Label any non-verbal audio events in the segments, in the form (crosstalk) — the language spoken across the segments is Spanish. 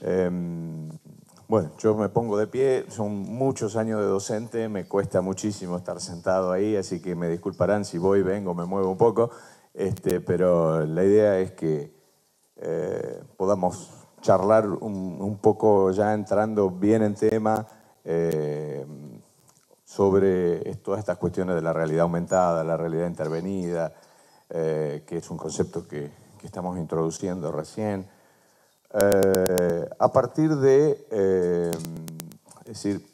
Em, bueno, yo me pongo de pie, son muchos años de docente, me cuesta muchísimo estar sentado ahí, así que me disculparán si voy, vengo, me muevo un poco, este, pero la idea es que eh, podamos charlar un, poco ya entrando bien en tema eh, sobre todas estas cuestiones de la realidad aumentada, la realidad intervenida, eh, que es un concepto que estamos introduciendo recién. Eh, a partir de, eh, decir,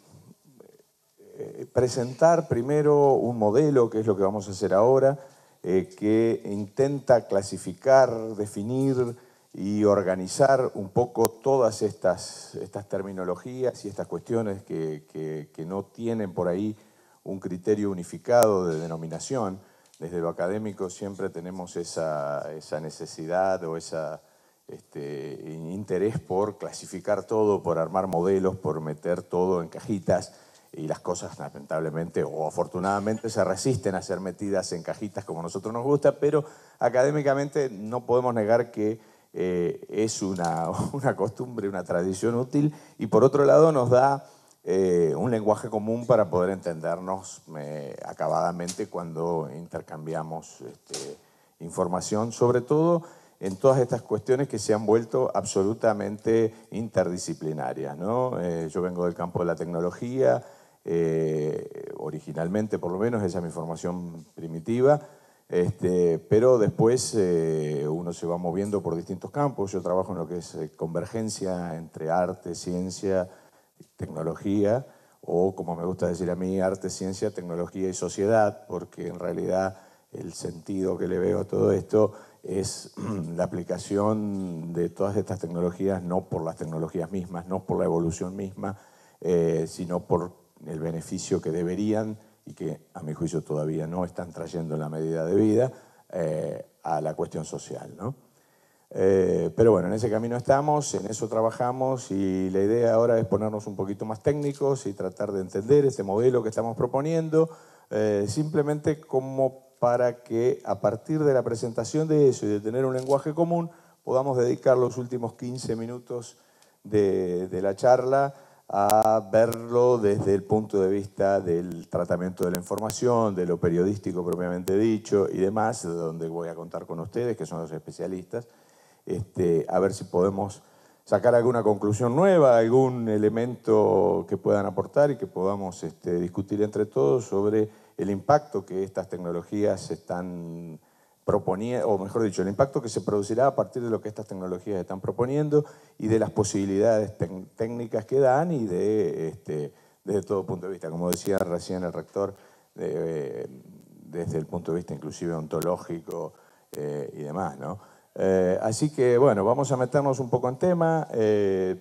eh, presentar primero un modelo, que es lo que vamos a hacer ahora, que intenta clasificar, definir y organizar un poco todas estas, estas terminologías y estas cuestiones que, no tienen por ahí un criterio unificado de denominación. Desde lo académico siempre tenemos esa, esa necesidad o esa este, interés por clasificar todo, por armar modelos, por meter todo en cajitas y las cosas lamentablemente o afortunadamente se resisten a ser metidas en cajitas como a nosotros nos gusta, pero académicamente no podemos negar que eh, es una, (laughs) una, costumbre, una tradición útil y por otro lado nos da eh, un lenguaje común para poder entendernos eh, acabadamente cuando intercambiamos este, información, sobre todo en todas estas cuestiones que se han vuelto absolutamente interdisciplinarias. ¿no? Eh, yo vengo del campo de la tecnología, eh, originalmente por lo menos, esa es mi formación primitiva, este, pero después eh, uno se va moviendo por distintos campos. Yo trabajo en lo que es convergencia entre arte, ciencia, tecnología, o como me gusta decir a mí, arte, ciencia, tecnología y sociedad, porque en realidad el sentido que le veo a todo esto es (clears throat) la aplicación de todas estas tecnologías, no por las tecnologías mismas, no por la evolución misma, eh, sino por el beneficio que deberían y que a mi juicio todavía no están trayendo en la medida de vida eh, a la cuestión social. ¿no? Eh, pero bueno, en ese camino estamos, en eso trabajamos y la idea ahora es ponernos un poquito más técnicos y tratar de entender este modelo que estamos proponiendo, simplemente como para que a partir de la presentación de eso y de tener un lenguaje común, podamos dedicar los últimos 15 minutos de, la charla a verlo desde el punto de vista del tratamiento de la información, de lo periodístico propiamente dicho y demás, de donde voy a contar con ustedes, que son los especialistas, este, a ver si podemos sacar alguna conclusión nueva, algún elemento que puedan aportar y que podamos este, discutir entre todos sobre el impacto que estas tecnologías están proponiendo, o mejor dicho, el impacto que se producirá a partir de lo que estas tecnologías están proponiendo y de las posibilidades técnicas que dan y de, este, desde todo punto de vista, como decía recién el rector, desde el punto de vista inclusive ontológico eh, y demás. ¿no? Eh, así que, bueno, vamos a meternos un poco en tema. Eh,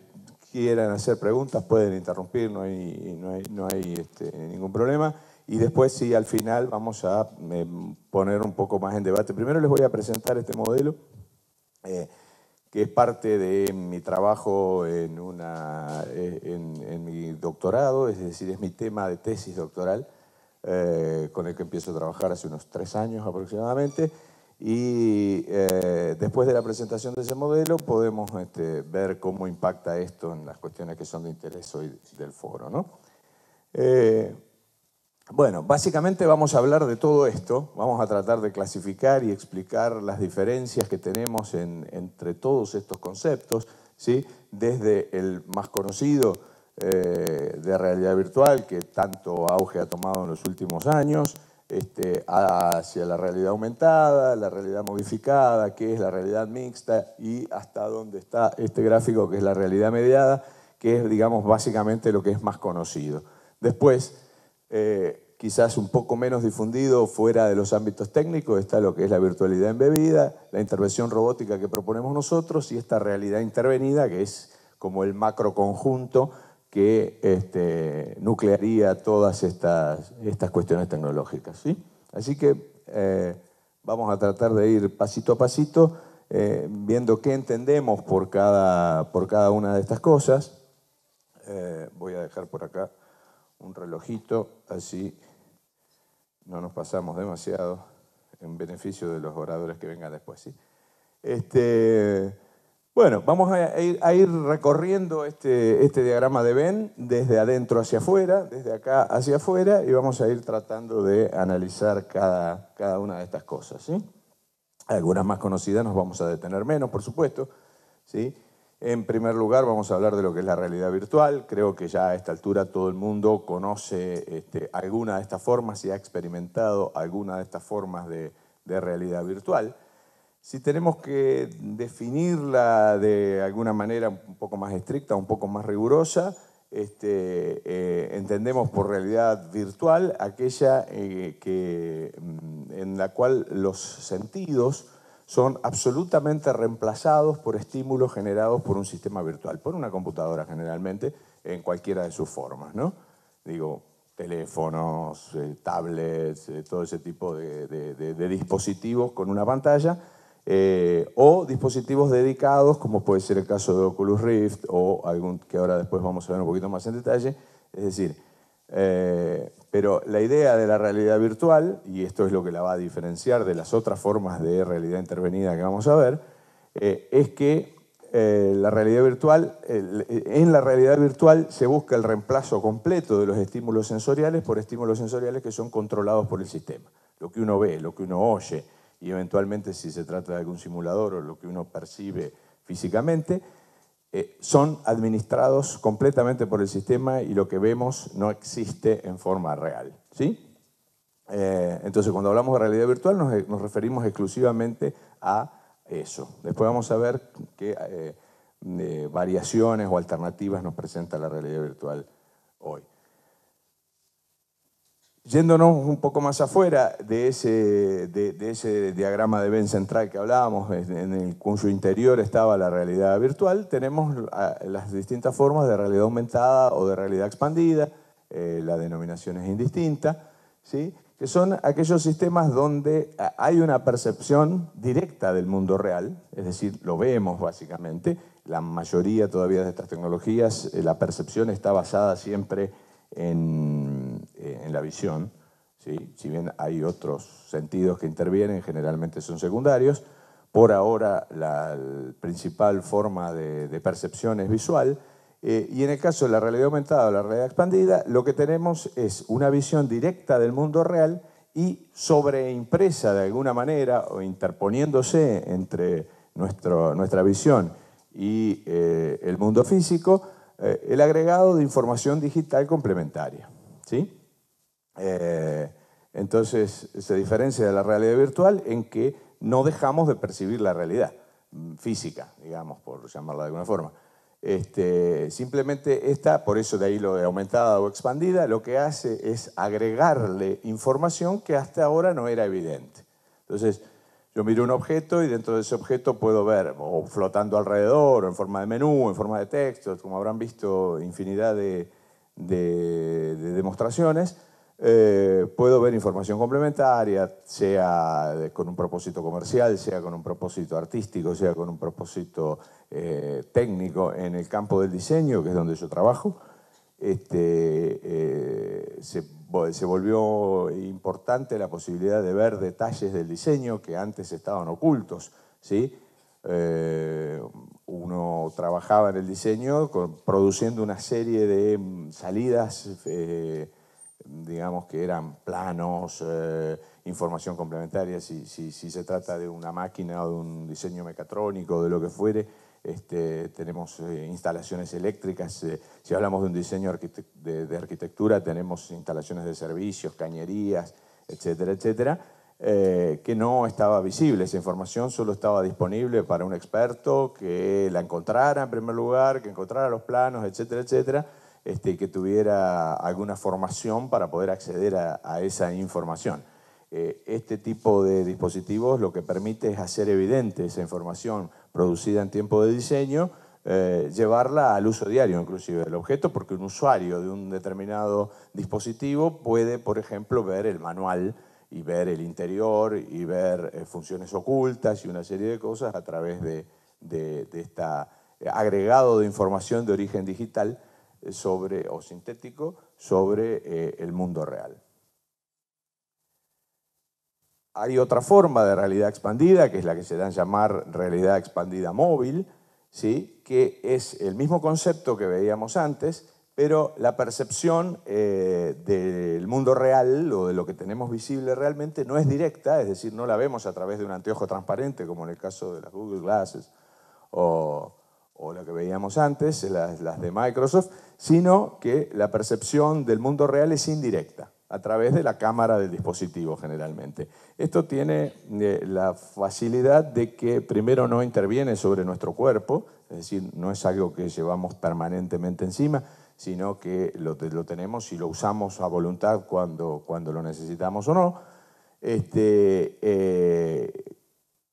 quieran hacer preguntas, pueden interrumpir, no hay, no hay, este, ningún problema. Y después sí, al final vamos a eh, poner un poco más en debate. Primero les voy a presentar este modelo, eh, que es parte de mi trabajo en, una, eh, en, mi doctorado, es decir, es mi tema de tesis doctoral, con el que empiezo a trabajar hace unos tres años aproximadamente. Y después de la presentación de ese modelo podemos este, ver cómo impacta esto en las cuestiones que son de interés hoy del foro. ¿no? Bueno, básicamente vamos a hablar de todo esto, vamos a tratar de clasificar y explicar las diferencias que tenemos entre todos estos conceptos, ¿sí? desde el más conocido eh, de realidad virtual, que tanto auge ha tomado en los últimos años, este, hacia la realidad aumentada, la realidad modificada, que es la realidad mixta, y hasta dónde está este gráfico, que es la realidad mediada, que es, digamos, básicamente lo que es más conocido. Después, eh, quizás un poco menos difundido fuera de los ámbitos técnicos, está lo que es la virtualidad embebida, la intervención robótica que proponemos nosotros y esta realidad intervenida que es como el macro conjunto que este, nuclearía todas estas, estas cuestiones tecnológicas. ¿sí? Así que eh, vamos a tratar de ir pasito a pasito eh, viendo qué entendemos por cada, por cada una de estas cosas. voy a dejar por acá un relojito, así no nos pasamos demasiado en beneficio de los oradores que vengan después. ¿sí? Este, Bueno, vamos a ir, recorriendo este, este, diagrama de Venn desde adentro hacia afuera, desde acá hacia afuera, y vamos a ir tratando de analizar cada, cada una de estas cosas. ¿sí? Algunas más conocidas nos vamos a detener menos, por supuesto. ¿sí? En primer lugar, vamos a hablar de lo que es la realidad virtual. Creo que ya a esta altura todo el mundo conoce este, alguna de estas formas y ha experimentado alguna de estas formas de realidad virtual. Si tenemos que definirla de alguna manera un poco más estricta, un poco más rigurosa, este, eh, entendemos por realidad virtual aquella eh, que, mm, en la cual los sentidos son absolutamente reemplazados por estímulos generados por un sistema virtual, por una computadora generalmente, en cualquiera de sus formas. ¿no? Digo, teléfonos, eh, tablets, todo ese tipo de dispositivos con una pantalla eh, o dispositivos dedicados, como puede ser el caso de Oculus Rift o algún que ahora después vamos a ver un poquito más en detalle. Es decir, eh, pero la idea de la realidad virtual, y esto es lo que la va a diferenciar de las otras formas de realidad intervenida que vamos a ver, eh, es que la realidad virtual, en la realidad virtual se busca el reemplazo completo de los estímulos sensoriales por estímulos sensoriales que son controlados por el sistema. Lo que uno ve, lo que uno oye, y eventualmente si se trata de algún simulador o lo que uno percibe físicamente, eh, son administrados completamente por el sistema y lo que vemos no existe en forma real. ¿sí? Eh, entonces, cuando hablamos de realidad virtual nos, nos, referimos exclusivamente a eso. Después vamos a ver qué eh, variaciones o alternativas nos presenta la realidad virtual hoy. Yéndonos un poco más afuera de ese, de, ese diagrama de Venn central que hablábamos, en el cuyo interior estaba la realidad virtual, tenemos las distintas formas de realidad aumentada o de realidad expandida, eh, la denominación es indistinta, ¿sí? que son aquellos sistemas donde hay una percepción directa del mundo real, es decir, lo vemos básicamente, la mayoría todavía de estas tecnologías, eh, la percepción está basada siempre en, en la visión. Si bien hay otros sentidos que intervienen, generalmente son secundarios. Por ahora la, principal forma de, percepción es visual. Eh, y en el caso de la realidad aumentada o la realidad expandida, lo que tenemos es una visión directa del mundo real y sobreimpresa de alguna manera o interponiéndose entre nuestra visión y eh, el mundo físico, eh, el agregado de información digital complementaria. ¿sí? Eh, entonces, se diferencia de la realidad virtual en que no dejamos de percibir la realidad mm, física, digamos, por llamarla de alguna forma. Este, simplemente esta, por eso de ahí lo de aumentada o expandida, lo que hace es agregarle información que hasta ahora no era evidente. Entonces, yo miro un objeto y dentro de ese objeto puedo ver, o flotando alrededor, o en forma de menú, en forma de texto, como habrán visto infinidad de, demostraciones, eh, puedo ver información complementaria, sea con un propósito comercial, sea con un propósito artístico, sea con un propósito eh, técnico en el campo del diseño, que es donde yo trabajo. Este, eh, se se volvió importante la posibilidad de ver detalles del diseño que antes estaban ocultos. ¿sí? Eh, uno trabajaba en el diseño produciendo una serie de mm, salidas, eh, digamos que eran planos, eh, información complementaria, si, si, se trata de una máquina o de un diseño mecatrónico, de lo que fuere, este, tenemos eh, instalaciones eléctricas, eh, si hablamos de un diseño de, arquitectura, tenemos instalaciones de servicios, cañerías, etcétera, etcétera, eh, que no estaba visible. Esa información solo estaba disponible para un experto que la encontrara en primer lugar, que encontrara los planos, etcétera, etcétera, este, que tuviera alguna formación para poder acceder a esa información. este tipo de dispositivos lo que permite es hacer evidente esa información producida en tiempo de diseño, eh, llevarla al uso diario inclusive del objeto, porque un usuario de un determinado dispositivo puede, por ejemplo, ver el manual y ver el interior y ver eh, funciones ocultas y una serie de cosas a través de, de, este agregado de información de origen digital sobre, o sintético sobre el mundo real. Hay otra forma de realidad expandida, que es la que se da a llamar realidad expandida móvil, ¿sí? que es el mismo concepto que veíamos antes, pero la percepción eh, del mundo real o de lo que tenemos visible realmente no es directa, es decir, no la vemos a través de un anteojo transparente, como en el caso de las Google Glasses o, o la que veíamos antes, las, las de Microsoft, sino que la percepción del mundo real es indirecta a través de la cámara del dispositivo generalmente. Esto tiene eh, la facilidad de que primero no interviene sobre nuestro cuerpo, es decir, no es algo que llevamos permanentemente encima, sino que lo, tenemos y lo usamos a voluntad cuando, cuando lo necesitamos o no, este, eh,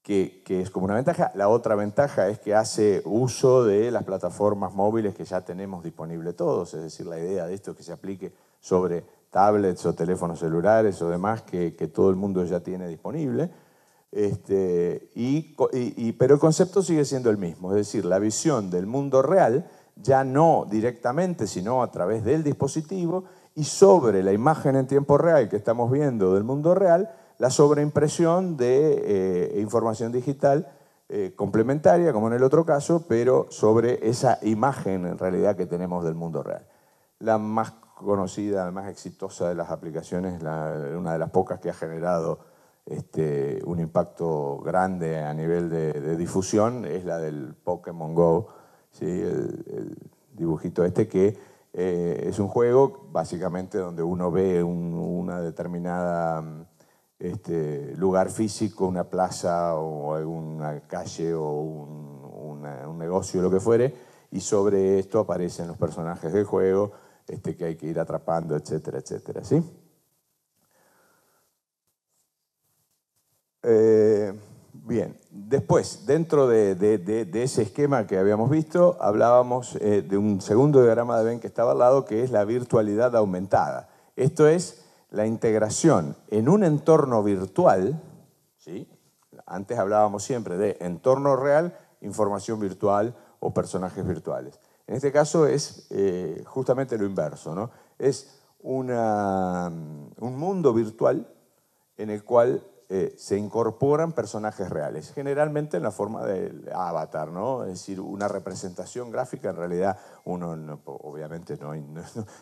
que, es como una ventaja. La otra ventaja es que hace uso de las plataformas móviles que ya tenemos disponibles todos, es decir, la idea de esto es que se aplique sobre tablets o teléfonos celulares o demás que, todo el mundo ya tiene disponible. Este, y, pero el concepto sigue siendo el mismo, es decir, la visión del mundo real ya no directamente, sino a través del dispositivo y sobre la imagen en tiempo real que estamos viendo del mundo real, la sobreimpresión de eh, información digital eh, complementaria, como en el otro caso, pero sobre esa imagen en realidad que tenemos del mundo real. La más conocida, la más exitosa de las aplicaciones, una de las pocas que ha generado este, un impacto grande a nivel de difusión, es la del Pokémon Go el, dibujito este que eh, es un juego básicamente donde uno ve un, una determinada este, lugar físico, una plaza o alguna calle o un, un, negocio, lo que fuere, y sobre esto aparecen los personajes del juego este, que hay que ir atrapando, etcétera, etcétera. ¿sí? Eh, Bien, después, dentro de, ese esquema que habíamos visto, hablábamos eh, de un segundo diagrama de Venn que estaba al lado, que es la virtualidad aumentada. Esto es la integración en un entorno virtual, ¿sí? antes hablábamos siempre de entorno real, información virtual o personajes virtuales. En este caso es eh, justamente lo inverso, ¿no? es un mundo virtual en el cual eh, se incorporan personajes reales, generalmente en la forma del avatar, ¿no? Es decir, una representación gráfica, en realidad uno obviamente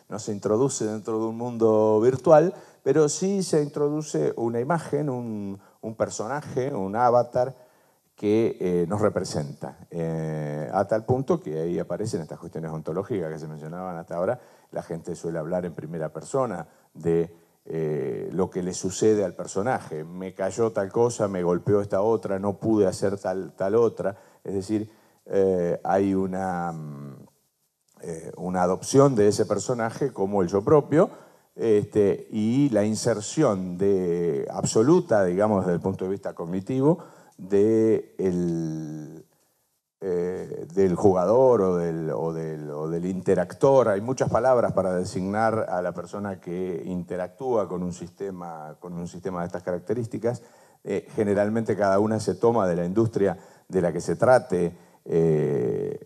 no, se introduce dentro de un mundo virtual, pero sí se introduce una imagen, un, un personaje, un avatar que eh, nos representa, eh, a tal punto que ahí aparecen estas cuestiones ontológicas que se mencionaban hasta ahora, la gente suele hablar en primera persona de eh, lo que le sucede al personaje. Me cayó tal cosa, me golpeó esta otra, no pude hacer tal, tal otra. Es decir, eh, hay una, mm, eh, una adopción de ese personaje como el yo propio este, y la inserción de, absoluta, digamos, desde el punto de vista cognitivo, de el, eh, del jugador o del, o, del, interactor. Hay muchas palabras para designar a la persona que interactúa con un sistema, con un sistema de estas características. Eh, generalmente cada una se toma de la industria de la que se trate eh,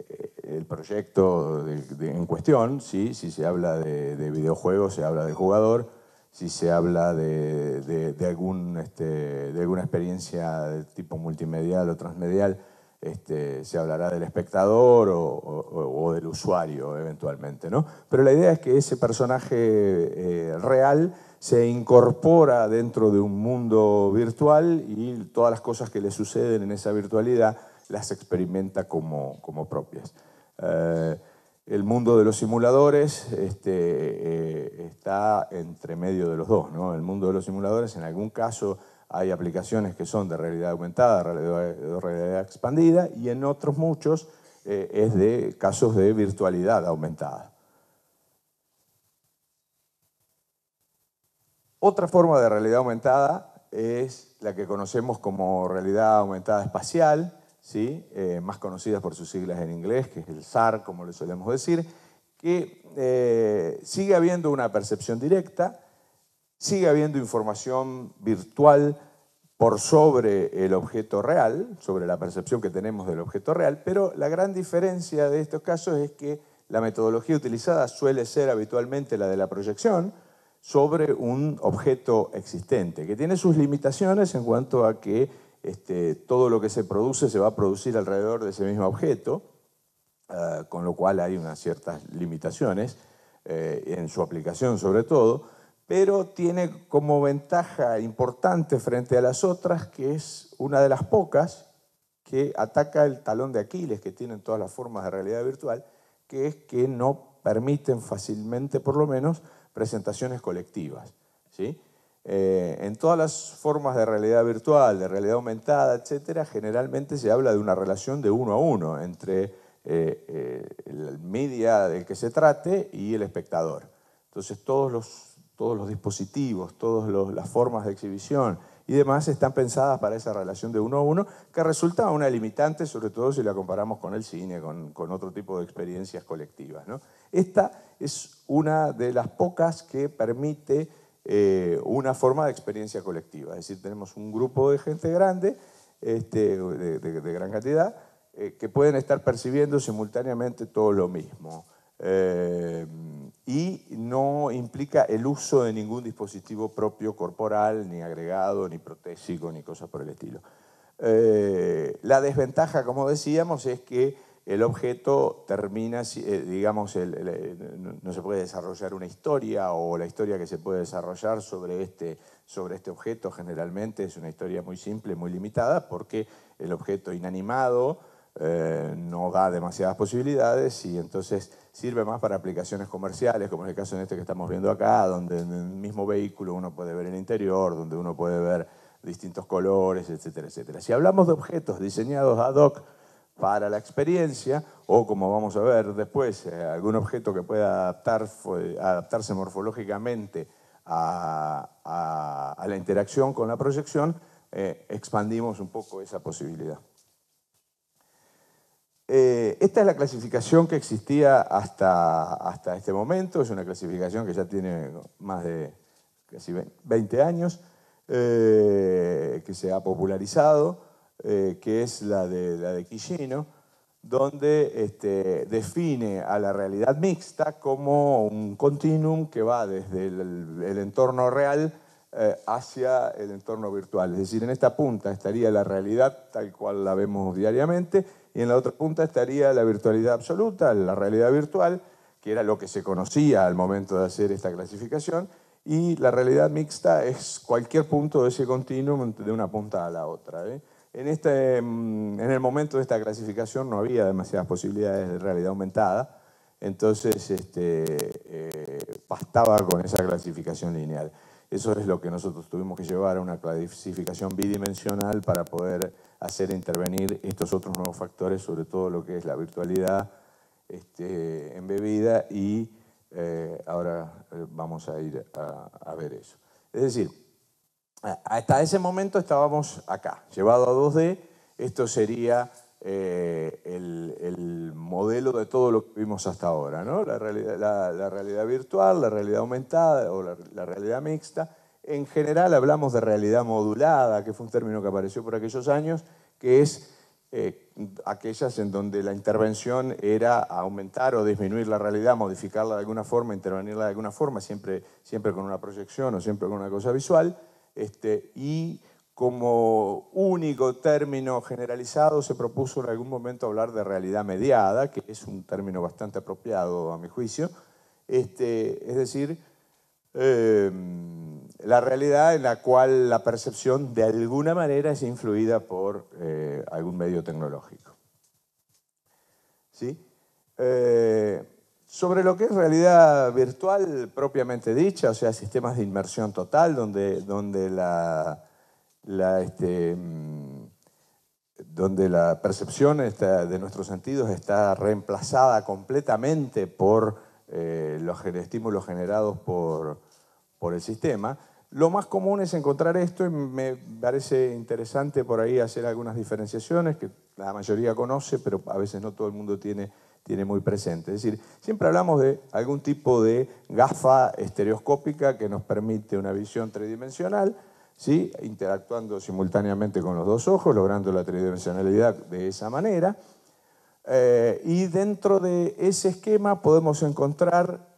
el proyecto en cuestión. ¿sí? Si se habla de, videojuegos, se habla del jugador. Si se habla de, algún, este, de alguna experiencia de tipo multimedial o transmedial, este, se hablará del espectador o, del usuario eventualmente. ¿no? Pero la idea es que ese personaje eh, real se incorpora dentro de un mundo virtual y todas las cosas que le suceden en esa virtualidad las experimenta como, como propias. Eh, el mundo de los simuladores este, eh, está entre medio de los dos. ¿no? El mundo de los simuladores en algún caso hay aplicaciones que son de realidad aumentada, de realidad expandida, y en otros muchos eh, es de casos de virtualidad aumentada. Otra forma de realidad aumentada es la que conocemos como realidad aumentada espacial, ¿sí? Eh, más conocida por sus siglas en inglés, que es el SAR, como le solemos decir, que eh, sigue habiendo una percepción directa, sigue habiendo información virtual por sobre el objeto real, sobre la percepción que tenemos del objeto real, pero la gran diferencia de estos casos es que la metodología utilizada suele ser habitualmente la de la proyección sobre un objeto existente, que tiene sus limitaciones en cuanto a que este, todo lo que se produce se va a producir alrededor de ese mismo objeto, eh, con lo cual hay unas ciertas limitaciones eh, en su aplicación sobre todo, pero tiene como ventaja importante frente a las otras que es una de las pocas que ataca el talón de Aquiles que tienen todas las formas de realidad virtual, que es que no permiten fácilmente, por lo menos, presentaciones colectivas. ¿sí? Eh, en todas las formas de realidad virtual, de realidad aumentada, etcétera, generalmente se habla de una relación de uno a uno entre eh, eh, el media del que se trate y el espectador. Entonces todos los, todos los dispositivos, todas las formas de exhibición y demás están pensadas para esa relación de uno a uno, que resulta una limitante, sobre todo si la comparamos con el cine, con, otro tipo de experiencias colectivas. ¿no? Esta es una de las pocas que permite eh, una forma de experiencia colectiva. Es decir, tenemos un grupo de gente grande, este, de gran cantidad, eh, que pueden estar percibiendo simultáneamente todo lo mismo. Eh, y no implica el uso de ningún dispositivo propio corporal, ni agregado, ni protésico, ni cosas por el estilo. Eh, la desventaja, como decíamos, es que el objeto termina, digamos, no se puede desarrollar una historia o la historia que se puede desarrollar sobre este, sobre este objeto generalmente es una historia muy simple, muy limitada, porque el objeto inanimado eh, no da demasiadas posibilidades y entonces sirve más para aplicaciones comerciales, como es el caso en este que estamos viendo acá, donde en el mismo vehículo uno puede ver el interior, donde uno puede ver distintos colores, etcétera, etcétera. Si hablamos de objetos diseñados ad hoc para la experiencia, o como vamos a ver después, eh, algún objeto que pueda adaptar, adaptarse morfológicamente a, la interacción con la proyección, eh, expandimos un poco esa posibilidad. Eh, esta es la clasificación que existía hasta, hasta este momento, es una clasificación que ya tiene más de casi 20 años, eh, que se ha popularizado, eh, que es la de, la de Quillino, donde este, define a la realidad mixta como un continuum que va desde el entorno real hacia el entorno virtual. Es decir, en esta punta estaría la realidad tal cual la vemos diariamente y en la otra punta estaría la virtualidad absoluta, la realidad virtual, que era lo que se conocía al momento de hacer esta clasificación, y la realidad mixta es cualquier punto de ese continuum de una punta a la otra. ¿eh? En, este, mm, en el momento de esta clasificación no había demasiadas posibilidades de realidad aumentada, entonces este, eh, bastaba con esa clasificación lineal. Eso es lo que nosotros tuvimos que llevar a una clasificación bidimensional para poder hacer intervenir estos otros nuevos factores, sobre todo lo que es la virtualidad este, embebida y eh, ahora eh, vamos a ir a, ver eso. Es decir, hasta ese momento estábamos acá, llevado a 2D, esto sería eh, el, modelo de todo lo que vimos hasta ahora, ¿no? la, realidad, la, realidad virtual, la realidad aumentada o la realidad mixta, en general hablamos de realidad modulada, que fue un término que apareció por aquellos años, que es eh, aquellas en donde la intervención era aumentar o disminuir la realidad, modificarla de alguna forma, intervenirla de alguna forma, siempre, siempre con una proyección o siempre con una cosa visual. Este, y como único término generalizado se propuso en algún momento hablar de realidad mediada, que es un término bastante apropiado a mi juicio. Este, es decir, eh, la realidad en la cual la percepción de alguna manera es influida por eh, algún medio tecnológico. ¿Sí? Eh, sobre lo que es realidad virtual propiamente dicha, o sea, sistemas de inmersión total, donde, donde, la, este, mm, donde la percepción de nuestros sentidos está reemplazada completamente por eh, los estímulos generados por, por el sistema, lo más común es encontrar esto y me parece interesante por ahí hacer algunas diferenciaciones que la mayoría conoce, pero a veces no todo el mundo tiene, tiene muy presente. Es decir, siempre hablamos de algún tipo de gafa estereoscópica que nos permite una visión tridimensional, interactuando simultáneamente con los dos ojos, logrando la tridimensionalidad de esa manera. Eh, y dentro de ese esquema podemos encontrar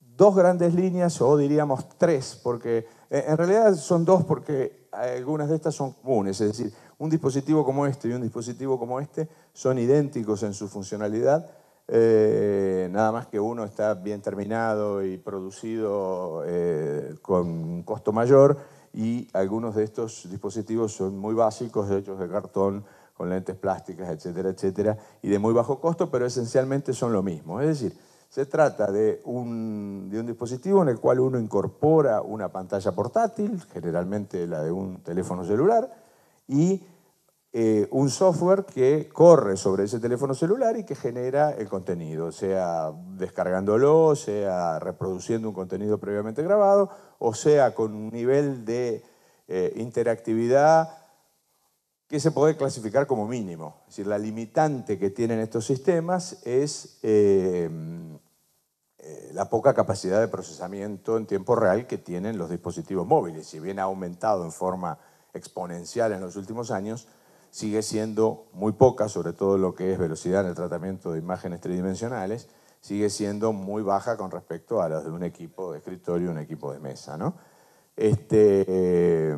dos grandes líneas, o diríamos tres, porque eh, en realidad son dos porque algunas de estas son comunes, es decir, un dispositivo como este y un dispositivo como este son idénticos en su funcionalidad, eh, nada más que uno está bien terminado y producido con un costo mayor y algunos de estos dispositivos son muy básicos, hechos de cartón, con lentes plásticas, etcétera, etcétera, y de muy bajo costo, pero esencialmente son lo mismo. Es decir, se trata de un, de un dispositivo en el cual uno incorpora una pantalla portátil, generalmente la de un teléfono celular, y eh, un software que corre sobre ese teléfono celular y que genera el contenido, sea descargándolo, sea reproduciendo un contenido previamente grabado, o sea con un nivel de eh, interactividad que se puede clasificar como mínimo. Es decir, la limitante que tienen estos sistemas es eh, la poca capacidad de procesamiento en tiempo real que tienen los dispositivos móviles. Si bien ha aumentado en forma exponencial en los últimos años, sigue siendo muy poca, sobre todo lo que es velocidad en el tratamiento de imágenes tridimensionales, sigue siendo muy baja con respecto a los de un equipo de escritorio un equipo de mesa. Este,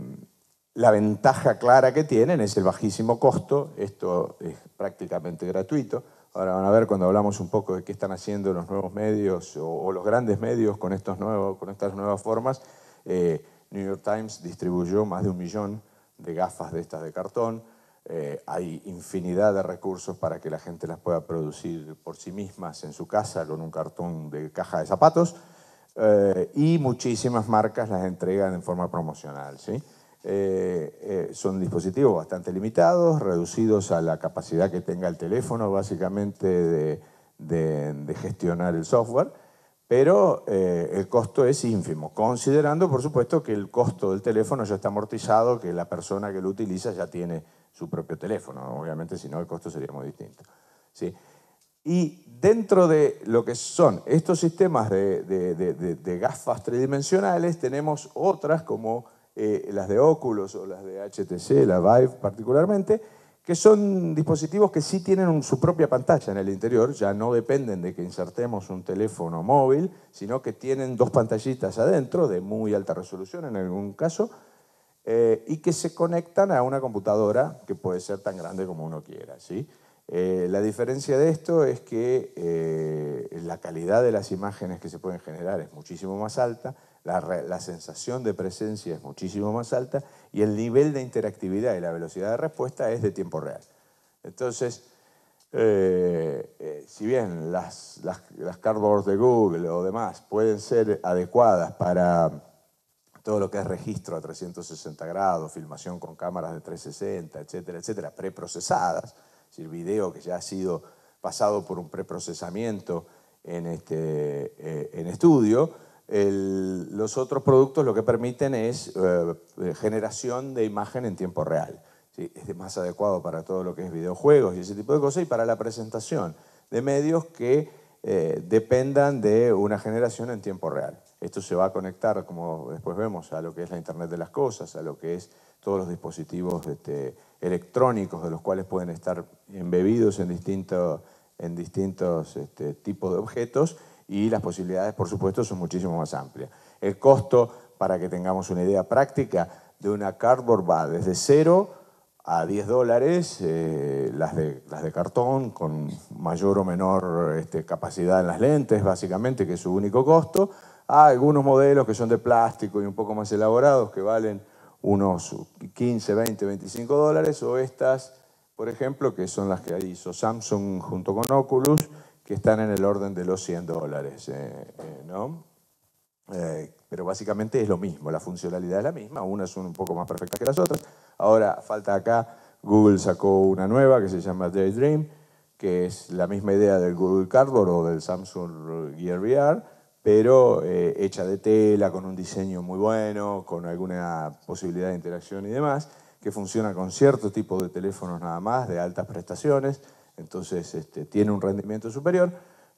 la ventaja clara que tienen es el bajísimo costo, esto es prácticamente gratuito. Ahora van a ver cuando hablamos un poco de qué están haciendo los nuevos medios o, los grandes medios con, estos nuevos, con estas nuevas formas. Eh, New York Times distribuyó más de un millón de gafas de estas de cartón. Eh, hay infinidad de recursos para que la gente las pueda producir por sí mismas en su casa con un cartón de caja de zapatos eh, y muchísimas marcas las entregan en forma promocional. ¿sí? Eh, son dispositivos bastante limitados, reducidos a la capacidad que tenga el teléfono básicamente de, de gestionar el software pero el costo es ínfimo, considerando, por supuesto, que el costo del teléfono ya está amortizado, que la persona que lo utiliza ya tiene su propio teléfono. Obviamente, si no, el costo sería muy distinto. ¿sí? Y dentro de lo que son estos sistemas de, gafas tridimensionales, tenemos otras como eh, las de Oculus o las de HTC, la Vive particularmente, que son dispositivos que sí tienen su propia pantalla en el interior, ya no dependen de que insertemos un teléfono móvil, sino que tienen dos pantallitas adentro de muy alta resolución en algún caso, eh, y que se conectan a una computadora que puede ser tan grande como uno quiera. ¿sí? Eh, la diferencia de esto es que eh, la calidad de las imágenes que se pueden generar es muchísimo más alta, la, sensación de presencia es muchísimo más alta y el nivel de interactividad y la velocidad de respuesta es de tiempo real. Entonces, si bien las, las, las cardboards de Google o demás pueden ser adecuadas para todo lo que es registro a 360 grados, filmación con cámaras de 360, etcétera, etcétera, preprocesadas, es decir, video que ya ha sido pasado por un preprocesamiento en, este, eh, en estudio. los otros productos lo que permiten es eh, eh, generación de imagen en tiempo real. Es más adecuado para todo lo que es videojuegos y ese tipo de cosas y para la presentación de medios que dependan de una generación en tiempo real. Esto se va a conectar, como después vemos, a lo que es la Internet de las Cosas, a lo que es todos los dispositivos este, electrónicos de los cuales pueden estar embebidos en, distintos en distintos este, tipos de objetos y las posibilidades, por supuesto, son muchísimo más amplias. El costo, para que tengamos una idea práctica, de una cardboard va desde 0 a 10 dólares, eh, las, de, las de cartón con mayor o menor este, capacidad en las lentes, básicamente, que es su único costo, hay algunos modelos que son de plástico y un poco más elaborados que valen unos 15, 20, 25 dólares, o estas, por ejemplo, que son las que hizo Samsung junto con Oculus, que están en el orden de los 100 dólares. Eh, eh, ¿no? Eh, pero básicamente es lo mismo, la funcionalidad es la misma, unas son un poco más perfectas que las otras. Ahora falta acá, Google sacó una nueva que se llama Daydream, que es la misma idea del Google Cardboard o del Samsung Gear VR, pero eh, hecha de tela, con un diseño muy bueno, con alguna posibilidad de interacción y demás, que funciona con cierto tipo de teléfonos nada más, de altas prestaciones, entonces este, tiene un rendimiento superior,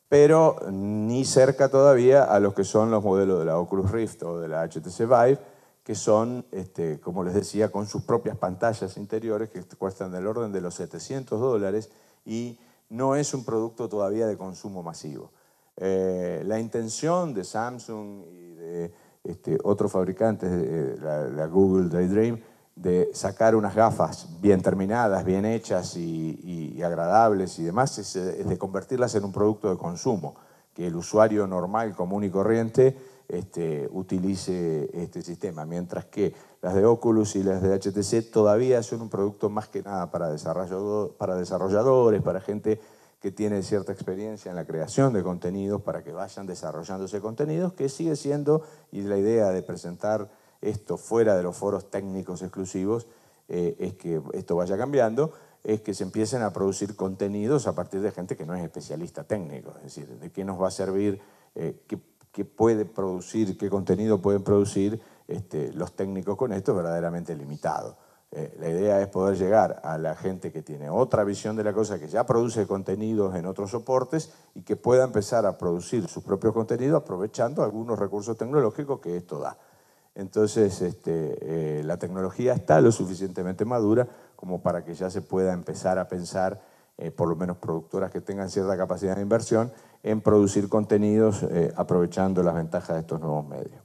pero ni cerca todavía a los que son los modelos de la Oculus Rift o de la HTC Vive, que son, este, como les decía, con sus propias pantallas interiores que cuestan del orden de los 700 dólares y no es un producto todavía de consumo masivo. Eh, la intención de Samsung y de este, otros fabricantes, la, Google Daydream, de sacar unas gafas bien terminadas, bien hechas y, agradables y demás, es, de convertirlas en un producto de consumo, que el usuario normal, común y corriente este, utilice este sistema, mientras que las de Oculus y las de HTC todavía son un producto más que nada para desarrolladores, para gente que tiene cierta experiencia en la creación de contenidos, para que vayan desarrollándose contenidos, que sigue siendo, y la idea de presentar esto fuera de los foros técnicos exclusivos eh, es que esto vaya cambiando, es que se empiecen a producir contenidos a partir de gente que no es especialista técnico, es decir, de qué nos va a servir, eh, qué, puede producir, qué contenido pueden producir este, los técnicos con esto, verdaderamente limitado. Eh, la idea es poder llegar a la gente que tiene otra visión de la cosa, que ya produce contenidos en otros soportes y que pueda empezar a producir sus propios contenidos aprovechando algunos recursos tecnológicos que esto da. Entonces, este, eh, la tecnología está lo suficientemente madura como para que ya se pueda empezar a pensar, eh, por lo menos productoras que tengan cierta capacidad de inversión, en producir contenidos aprovechando las ventajas de estos nuevos medios.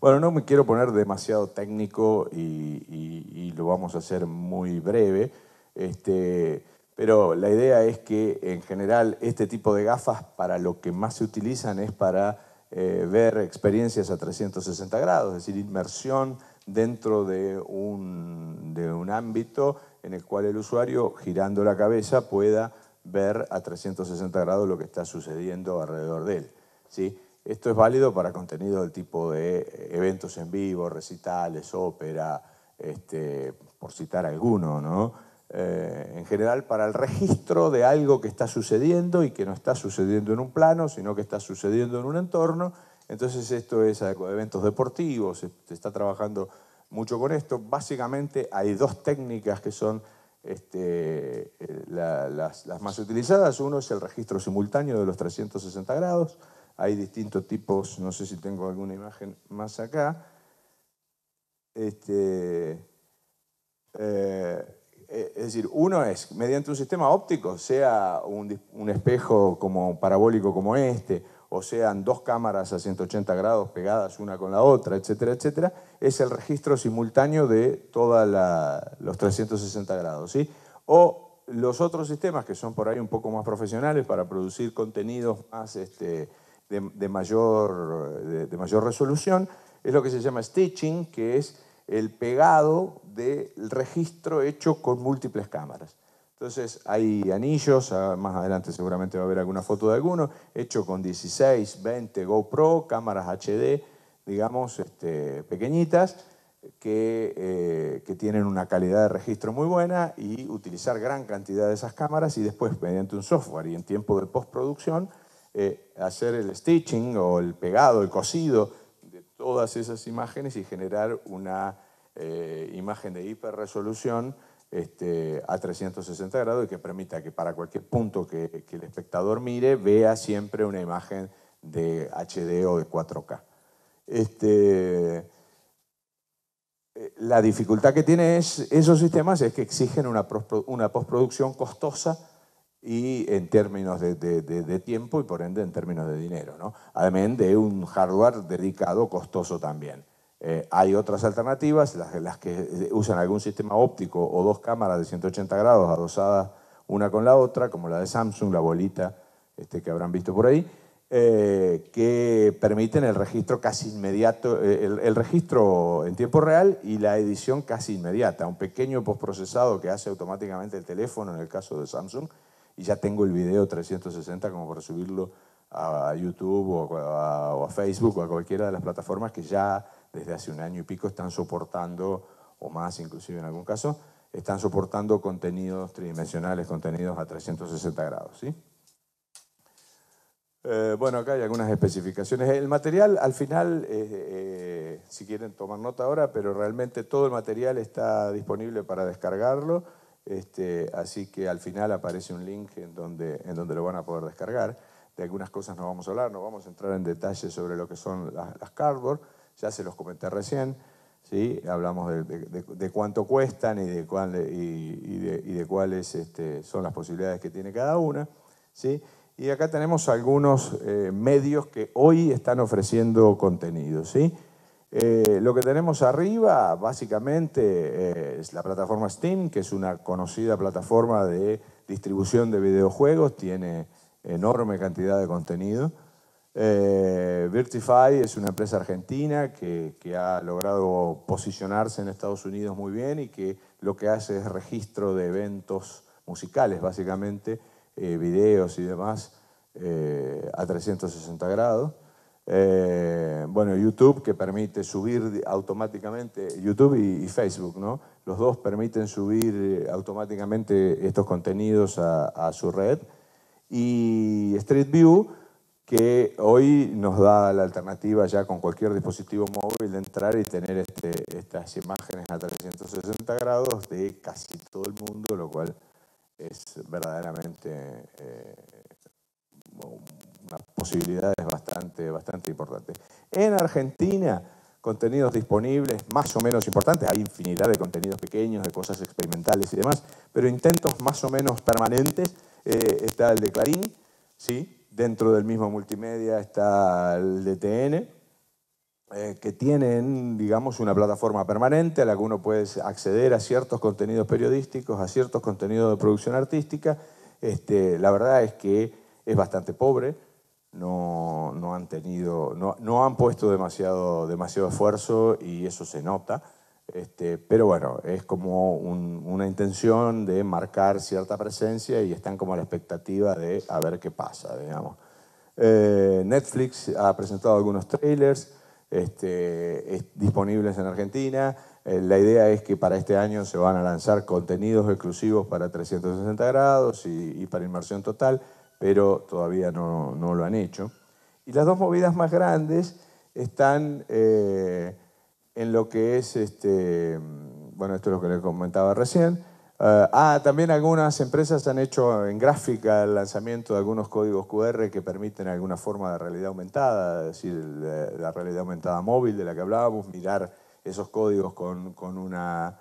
Bueno, no me quiero poner demasiado técnico y, lo vamos a hacer muy breve, este, pero la idea es que en general este tipo de gafas para lo que más se utilizan es para eh, ver experiencias a 360 grados, es decir, inmersión dentro de un, de un ámbito en el cual el usuario, girando la cabeza, pueda ver a 360 grados lo que está sucediendo alrededor de él. ¿sí? Esto es válido para contenido del tipo de eventos en vivo, recitales, ópera, este, por citar alguno, ¿no? Eh, en general para el registro de algo que está sucediendo y que no está sucediendo en un plano, sino que está sucediendo en un entorno. Entonces esto es eventos deportivos, se, está trabajando mucho con esto. Básicamente hay dos técnicas que son este, eh, las, más utilizadas. Uno es el registro simultáneo de los 360 grados. Hay distintos tipos, no sé si tengo alguna imagen más acá. Este, eh, eh, es decir, uno es, mediante un sistema óptico, sea un, espejo como parabólico como este, o sean dos cámaras a 180 grados pegadas una con la otra, etcétera, etcétera, es el registro simultáneo de todos los 360 grados. ¿sí? O los otros sistemas que son por ahí un poco más profesionales para producir contenidos más este, de, mayor, de mayor resolución, es lo que se llama stitching, que es el pegado del registro hecho con múltiples cámaras. Entonces hay anillos, ah, más adelante seguramente va a haber alguna foto de alguno, hecho con 16, 20 GoPro, cámaras HD, digamos, este, pequeñitas, que, eh, que, tienen una calidad de registro muy buena y utilizar gran cantidad de esas cámaras y después mediante un software y en tiempo de postproducción eh, hacer el stitching o el pegado, el cosido todas esas imágenes y generar una eh, imagen de hiperresolución este, a 360 grados y que permita que para cualquier punto que, el espectador mire vea siempre una imagen de HD o de 4K. Este, eh, la dificultad que tienen esos sistemas es que exigen una, una postproducción costosa y en términos de, tiempo y por ende en términos de dinero, ¿no? además de un hardware dedicado costoso también. Eh, hay otras alternativas, las, las, que usan algún sistema óptico o dos cámaras de 180 grados adosadas una con la otra, como la de Samsung, la bolita este, que habrán visto por ahí, eh, que permiten el registro casi inmediato, eh, el, el, registro en tiempo real y la edición casi inmediata, un pequeño postprocesado que hace automáticamente el teléfono en el caso de Samsung, y ya tengo el video 360 como para subirlo a YouTube o a, Facebook o a cualquiera de las plataformas que ya desde hace un año y pico están soportando, o más inclusive en algún caso, están soportando contenidos tridimensionales, contenidos a 360 grados. ¿sí? Eh, bueno, acá hay algunas especificaciones. El material, al final, eh, eh, si quieren tomar nota ahora, pero realmente todo el material está disponible para descargarlo. Este, así que al final aparece un link en donde, en donde lo van a poder descargar. De algunas cosas no vamos a hablar, no vamos a entrar en detalle sobre lo que son las, cardboard, ya se los comenté recién, ¿sí? hablamos de, cuánto cuestan y de, cuál, y, de, cuáles este, son las posibilidades que tiene cada una. ¿sí? Y acá tenemos algunos eh, medios que hoy están ofreciendo contenido. ¿sí? Eh, lo que tenemos arriba, básicamente, eh, es la plataforma Steam, que es una conocida plataforma de distribución de videojuegos, tiene enorme cantidad de contenido. Eh, Vertify es una empresa argentina que, ha logrado posicionarse en Estados Unidos muy bien y que lo que hace es registro de eventos musicales, básicamente, videos y demás, a 360 grados. Eh, bueno, YouTube que permite subir automáticamente, YouTube y, Facebook, ¿no? Los dos permiten subir eh, automáticamente estos contenidos a, su red. Y Street View, que hoy nos da la alternativa ya con cualquier dispositivo móvil de entrar y tener este, estas imágenes a 360 grados de casi todo el mundo, lo cual es verdaderamente eh, unas posibilidades bastante, bastante importantes. En Argentina, contenidos disponibles más o menos importantes, hay infinidad de contenidos pequeños, de cosas experimentales y demás, pero intentos más o menos permanentes. Eh, está el de Clarín, ¿sí? dentro del mismo multimedia está el de TN, eh, que tienen, digamos, una plataforma permanente a la que uno puede acceder a ciertos contenidos periodísticos, a ciertos contenidos de producción artística. Este, la verdad es que es bastante pobre, no, no han tenido, no, no, han puesto demasiado, demasiado esfuerzo y eso se nota. Este, pero bueno, es como una intención de marcar cierta presencia y están como a la expectativa de a ver qué pasa, digamos. Eh, Netflix ha presentado algunos trailers este, disponibles en Argentina. Eh, la idea es que para este año se van a lanzar contenidos exclusivos para 360 grados y, y para inmersión total pero todavía no, lo han hecho. Y las dos movidas más grandes están eh, en lo que es, este, bueno, esto es lo que les comentaba recién. ah, ah también algunas empresas han hecho en gráfica el lanzamiento de algunos códigos QR que permiten alguna forma de realidad aumentada, es decir, la realidad aumentada móvil de la que hablábamos, mirar esos códigos con una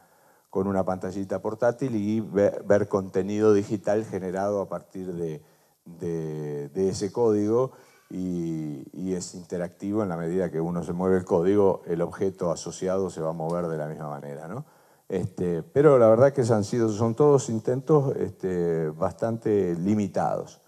con una pantallita portátil y ver contenido digital generado a partir de, de, ese código y, es interactivo en la medida que uno se mueve el código, el objeto asociado se va a mover de la misma manera. ¿no? Este, pero la verdad que han sido, son todos intentos este, bastante limitados.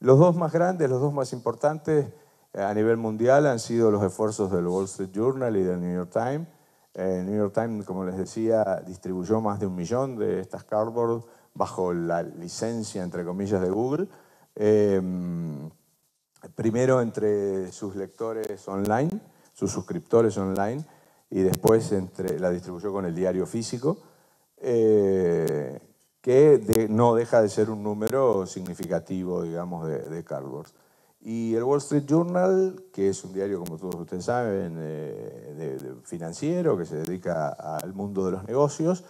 Los dos más grandes, los dos más importantes eh, a nivel mundial han sido los esfuerzos del Wall Street Journal y del New York Times. El New York Times, como les decía, distribuyó más de un millón de estas cardboard bajo la licencia, entre comillas, de Google. Em, primero entre sus lectores online, sus suscriptores online, y después entre, la distribuyó con el diario físico, eh, que no deja de ser un número significativo, digamos, de, de Y el Wall Street Journal, que es un diario, como todos ustedes saben, de, financiero, que se dedica al mundo de los negocios,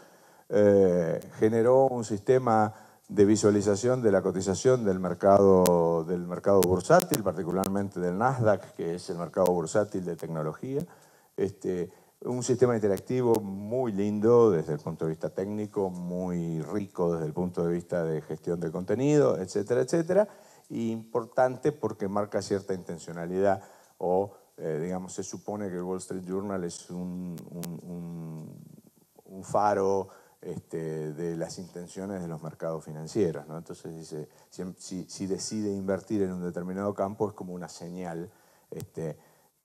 eh, generó un sistema de visualización de la cotización del mercado, del mercado bursátil, particularmente del Nasdaq, que es el mercado bursátil de tecnología. Este, un sistema interactivo muy lindo desde el punto de vista técnico, muy rico desde el punto de vista de gestión de contenido, etcétera, etcétera. Y importante porque marca cierta intencionalidad o, eh, digamos, se supone que el Wall Street Journal es un faro este, de las intenciones de los mercados financieros. ¿no? Entonces dice, si, decide invertir en un determinado campo es como una señal este,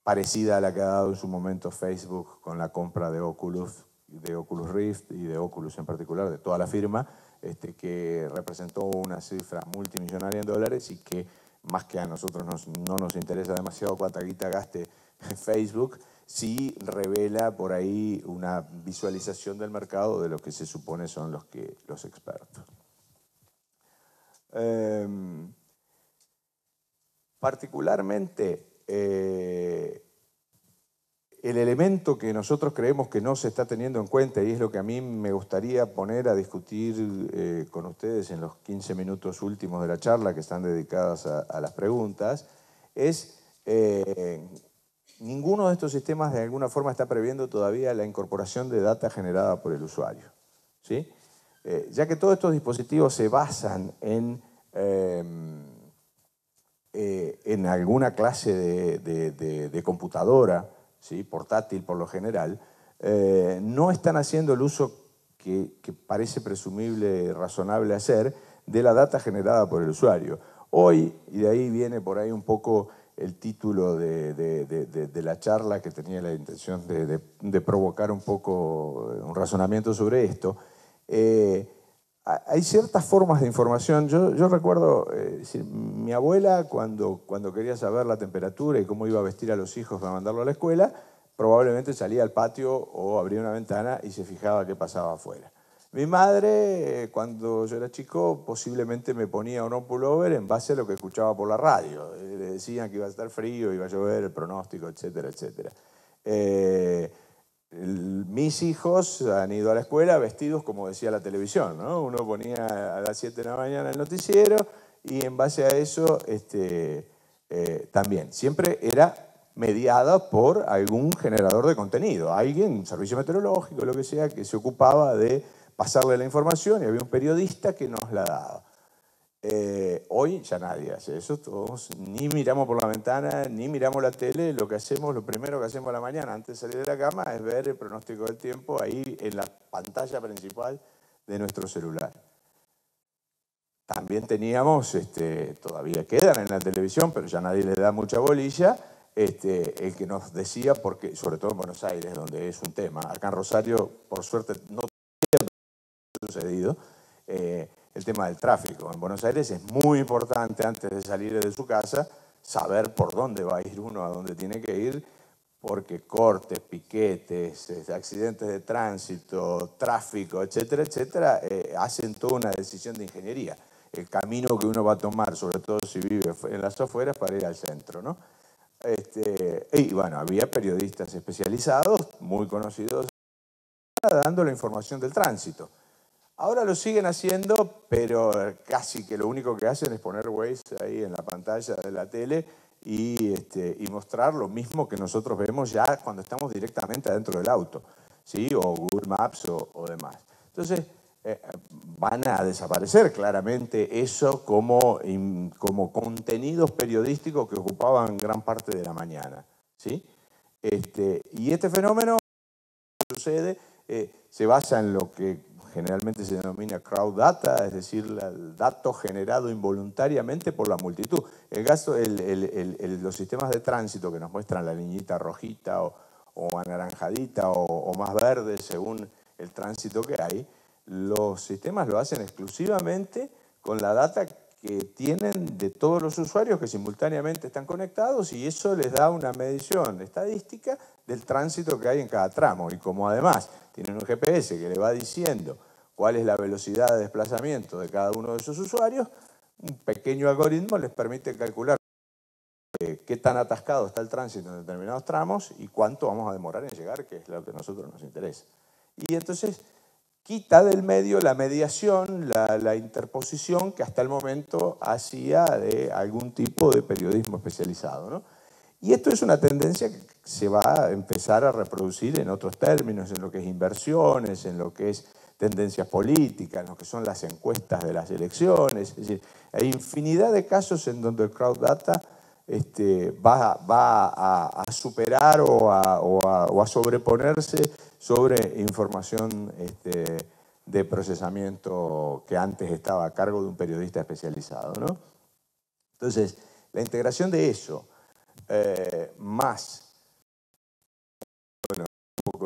parecida a la que ha dado en su momento Facebook con la compra de Oculus, de Oculus Rift y de Oculus en particular, de toda la firma, este, que representó una cifra multimillonaria en dólares y que más que a nosotros no nos interesa demasiado cuánta guita gaste (laughs) Facebook, sí revela por ahí una visualización del mercado de lo que se supone son los, que, los expertos. Em, particularmente, eh, el elemento que nosotros creemos que no se está teniendo en cuenta, y es lo que a mí me gustaría poner a discutir eh, con ustedes en los 15 minutos últimos de la charla que están dedicadas a, las preguntas, es eh, ninguno de estos sistemas de alguna forma está previendo todavía la incorporación de data generada por el usuario. ¿sí? Eh, ya que todos estos dispositivos se basan en, em, eh, en alguna clase de, computadora ¿sí? portátil por lo general, eh, no están haciendo el uso que, parece presumible, razonable hacer, de la data generada por el usuario. Hoy, y de ahí viene por ahí un poco el título de, la charla que tenía la intención de, provocar un poco un razonamiento sobre esto, eh, hay ciertas formas de información. Yo, recuerdo, eh, mi abuela cuando, cuando quería saber la temperatura y cómo iba a vestir a los hijos para mandarlo a la escuela, probablemente salía al patio o abría una ventana y se fijaba qué pasaba afuera. Mi madre, eh, cuando yo era chico, posiblemente me ponía un pullover en base a lo que escuchaba por la radio. Eh, le decían que iba a estar frío, iba a llover, el pronóstico, etcétera, etcétera. Eh, mis hijos han ido a la escuela vestidos como decía la televisión, ¿no? Uno ponía a las 7 de la mañana el noticiero y en base a eso este, también. Siempre era mediada por algún generador de contenido, alguien, servicio meteorológico, lo que sea, que se ocupaba de pasarle la información y había un periodista que nos la daba. Eh, hoy ya nadie hace eso, todos ni miramos por la ventana, ni miramos la tele, lo que hacemos, lo primero que hacemos la mañana antes de salir de la cama es ver el pronóstico del tiempo ahí en la pantalla principal de nuestro celular. También teníamos, este, todavía quedan en la televisión, pero ya nadie le da mucha bolilla, este, el que nos decía, porque, sobre todo en Buenos Aires, donde es un tema, acá en Rosario, por suerte, no sucedido, eh, el tema del tráfico. En Buenos Aires es muy importante, antes de salir de su casa, saber por dónde va a ir uno, a dónde tiene que ir, porque cortes, piquetes, accidentes de tránsito, tráfico, etcétera, etcétera, eh, hacen toda una decisión de ingeniería. El camino que uno va a tomar, sobre todo si vive en las afueras, para ir al centro, ¿no? Este, y bueno, había periodistas especializados, muy conocidos, dando la información del tránsito. Ahora lo siguen haciendo, pero casi que lo único que hacen es poner Waze ahí en la pantalla de la tele y, este, y mostrar lo mismo que nosotros vemos ya cuando estamos directamente adentro del auto, ¿sí? o Google Maps o, o demás. Entonces, eh, van a desaparecer claramente eso como, como contenidos periodísticos que ocupaban gran parte de la mañana. ¿sí? Este, y este fenómeno sucede, eh, se basa en lo que generalmente se denomina crowd data, es decir, el dato generado involuntariamente por la multitud. El gasto, los sistemas de tránsito que nos muestran la niñita rojita o, anaranjadita o, o más verde según el tránsito que hay, los sistemas lo hacen exclusivamente con la data que tienen de todos los usuarios que simultáneamente están conectados y eso les da una medición estadística del tránsito que hay en cada tramo. Y como además tienen un GPS que le va diciendo cuál es la velocidad de desplazamiento de cada uno de esos usuarios, un pequeño algoritmo les permite calcular qué tan atascado está el tránsito en determinados tramos y cuánto vamos a demorar en llegar, que es lo que a nosotros nos interesa. Y entonces quita del medio la mediación, la, interposición que hasta el momento hacía de algún tipo de periodismo especializado. Y esto es una tendencia que se va a empezar a reproducir en otros términos, en lo que es inversiones, en lo que es tendencias políticas, en lo que son las encuestas de las elecciones. Es decir, hay infinidad de casos en donde el crowd data este, va, a, superar o a, sobreponerse sobre información este, de procesamiento que antes estaba a cargo de un periodista especializado. Entonces, la integración de eso, eh, más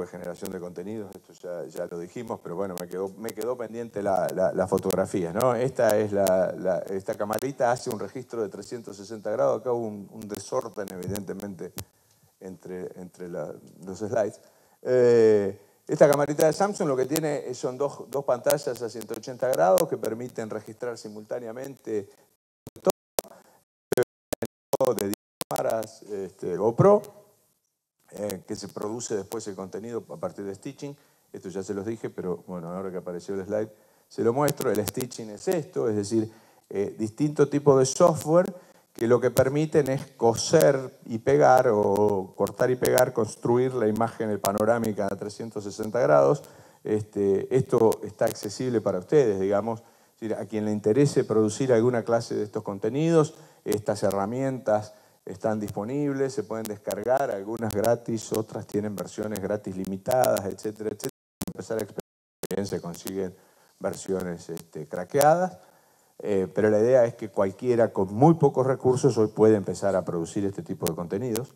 de generación de contenidos, esto ya, lo dijimos, pero bueno, me quedó, me quedó pendiente la, fotografía. ¿no? Esta, es la, esta camarita hace un registro de 360 grados, acá hubo un, desorden evidentemente entre, entre los slides. Eh, esta camarita de Samsung lo que tiene son dos, dos, pantallas a 180 grados que permiten registrar simultáneamente de cámaras este, GoPro eh, que se produce después el contenido a partir de stitching. Esto ya se los dije, pero bueno, ahora que apareció el slide, se lo muestro. El stitching es esto, es decir, eh, distinto tipo de software que lo que permiten es coser y pegar o cortar y pegar, construir la imagen panorámica a 360 grados. Este, esto está accesible para ustedes, digamos, a quien le interese producir alguna clase de estos contenidos, estas herramientas están disponibles, se pueden descargar, algunas gratis, otras tienen versiones gratis limitadas, etcétera, etcétera. Empezar a experimentar, se consiguen versiones este, craqueadas, eh, pero la idea es que cualquiera con muy pocos recursos hoy puede empezar a producir este tipo de contenidos.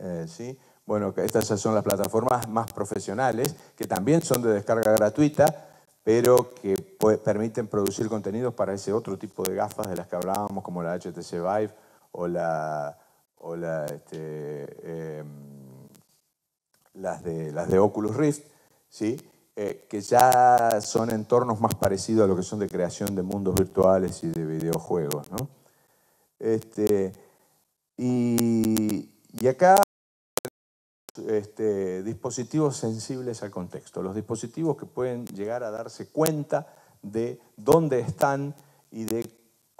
Eh, ¿sí? Bueno, estas son las plataformas más profesionales, que también son de descarga gratuita, pero que permiten producir contenidos para ese otro tipo de gafas de las que hablábamos, como la HTC Vive o, la, este, em, las, de, las de Oculus Rift, ¿sí? Eh, que ya son entornos más parecidos a lo que son de creación de mundos virtuales y de videojuegos. ¿no? Este, y, y acá este, dispositivos sensibles al contexto, los dispositivos que pueden llegar a darse cuenta de dónde están y de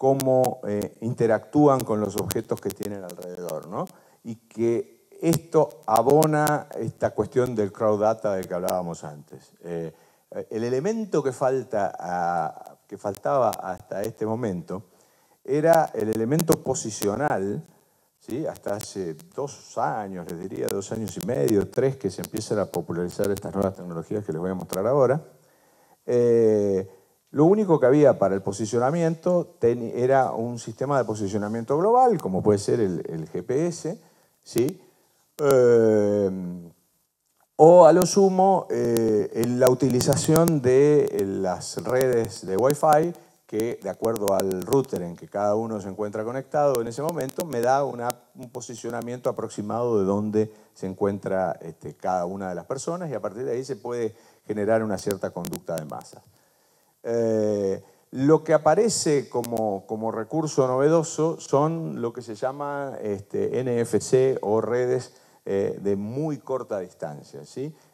cómo eh, interactúan con los objetos que tienen alrededor, ¿no? Y que esto abona esta cuestión del crowd data del que hablábamos antes. Eh, el elemento que, falta que faltaba hasta este momento era el elemento posicional ¿sí? hasta hace dos años, les diría, dos años y medio, tres, que se empiezan a popularizar estas nuevas tecnologías que les voy a mostrar ahora. Eh, lo único que había para el posicionamiento era un sistema de posicionamiento global, como puede ser el, GPS, ¿sí? Eh, o a lo sumo eh, la utilización de las redes de Wi-Fi que de acuerdo al router en que cada uno se encuentra conectado en ese momento, me da un posicionamiento aproximado de dónde se encuentra este, cada una de las personas y a partir de ahí se puede generar una cierta conducta de masa. Eh, lo que aparece como, recurso novedoso son lo que se llama este, NFC o redes eh, de muy corta distancia.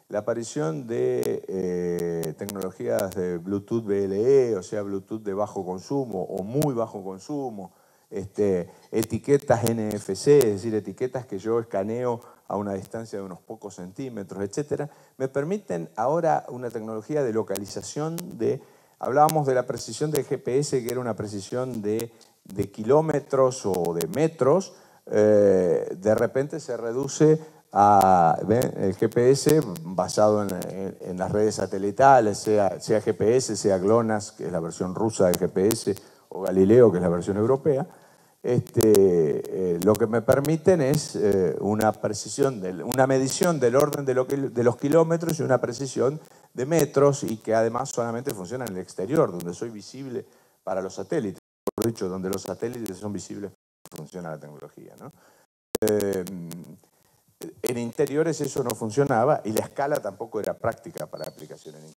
la aparición de eh, tecnologías de Bluetooth BLE, o sea, Bluetooth de bajo consumo o muy bajo consumo, este, etiquetas NFC, es decir, etiquetas que yo escaneo a una distancia de unos pocos centímetros, etcétera, me permiten ahora una tecnología de localización de, hablábamos de la precisión del GPS, que era una precisión de, kilómetros o de metros, eh, de repente se reduce el GPS basado en, las redes satelitales, sea, GPS, sea GLONASS, que es la versión rusa del GPS, o Galileo, que es la versión europea, este, eh, lo que me permiten es eh, una precisión, de, una medición del orden de, los kilómetros y una precisión de metros y que además solamente funciona en el exterior, donde soy visible para los satélites. Por dicho, donde los satélites son visibles, funciona la tecnología. ¿no? Eh, en interiores eso no funcionaba y la escala tampoco era práctica para aplicación en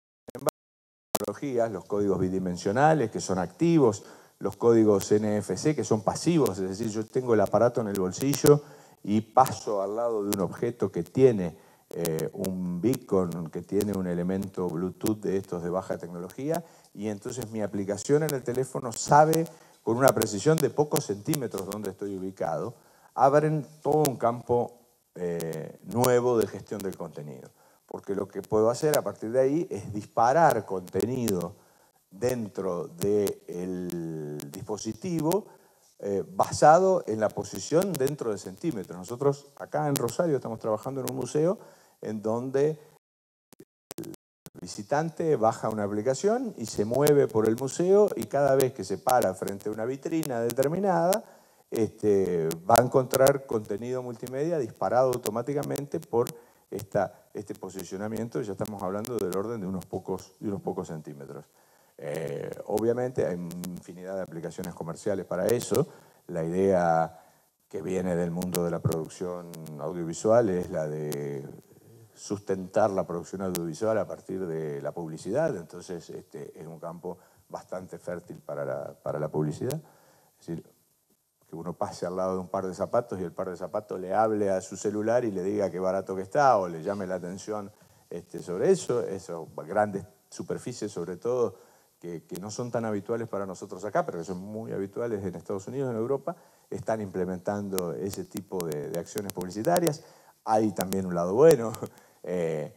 tecnologías, los códigos bidimensionales que son activos, los códigos NFC que son pasivos, es decir, yo tengo el aparato en el bolsillo y paso al lado de un objeto que tiene eh, un beacon, que tiene un elemento Bluetooth de estos de baja tecnología y entonces mi aplicación en el teléfono sabe con una precisión de pocos centímetros dónde estoy ubicado, abren todo un campo eh, nuevo de gestión del contenido. Porque lo que puedo hacer a partir de ahí es disparar contenido dentro del dispositivo eh, basado en la posición dentro de centímetros. Nosotros acá en Rosario estamos trabajando en un museo en donde el visitante baja una aplicación y se mueve por el museo y cada vez que se para frente a una vitrina determinada, este, va a encontrar contenido multimedia disparado automáticamente por esta, este posicionamiento, ya estamos hablando del orden de unos pocos, de unos pocos centímetros. Eh, obviamente hay infinidad de aplicaciones comerciales para eso. La idea que viene del mundo de la producción audiovisual es la de sustentar la producción audiovisual a partir de la publicidad, entonces este es un campo bastante fértil para la, para la publicidad. Es decir, que uno pase al lado de un par de zapatos y el par de zapatos le hable a su celular y le diga qué barato que está o le llame la atención este, sobre eso, esas grandes superficies sobre todo que, no son tan habituales para nosotros acá, pero que son muy habituales en Estados Unidos, en Europa, están implementando ese tipo de, acciones publicitarias. Hay también un lado bueno. (laughs) Eh,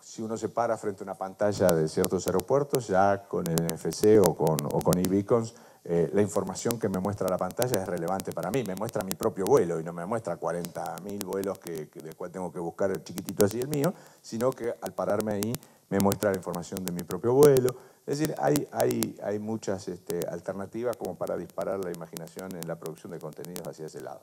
si uno se para frente a una pantalla de ciertos aeropuertos, ya con el NFC o con, o con e-beacons, eh, la información que me muestra la pantalla es relevante para mí. Me muestra mi propio vuelo y no me muestra 40.000 vuelos que, que, del cual tengo que buscar el chiquitito así el mío, sino que al pararme ahí me muestra la información de mi propio vuelo. Es decir, hay, muchas este, alternativas como para disparar la imaginación en la producción de contenidos hacia ese lado.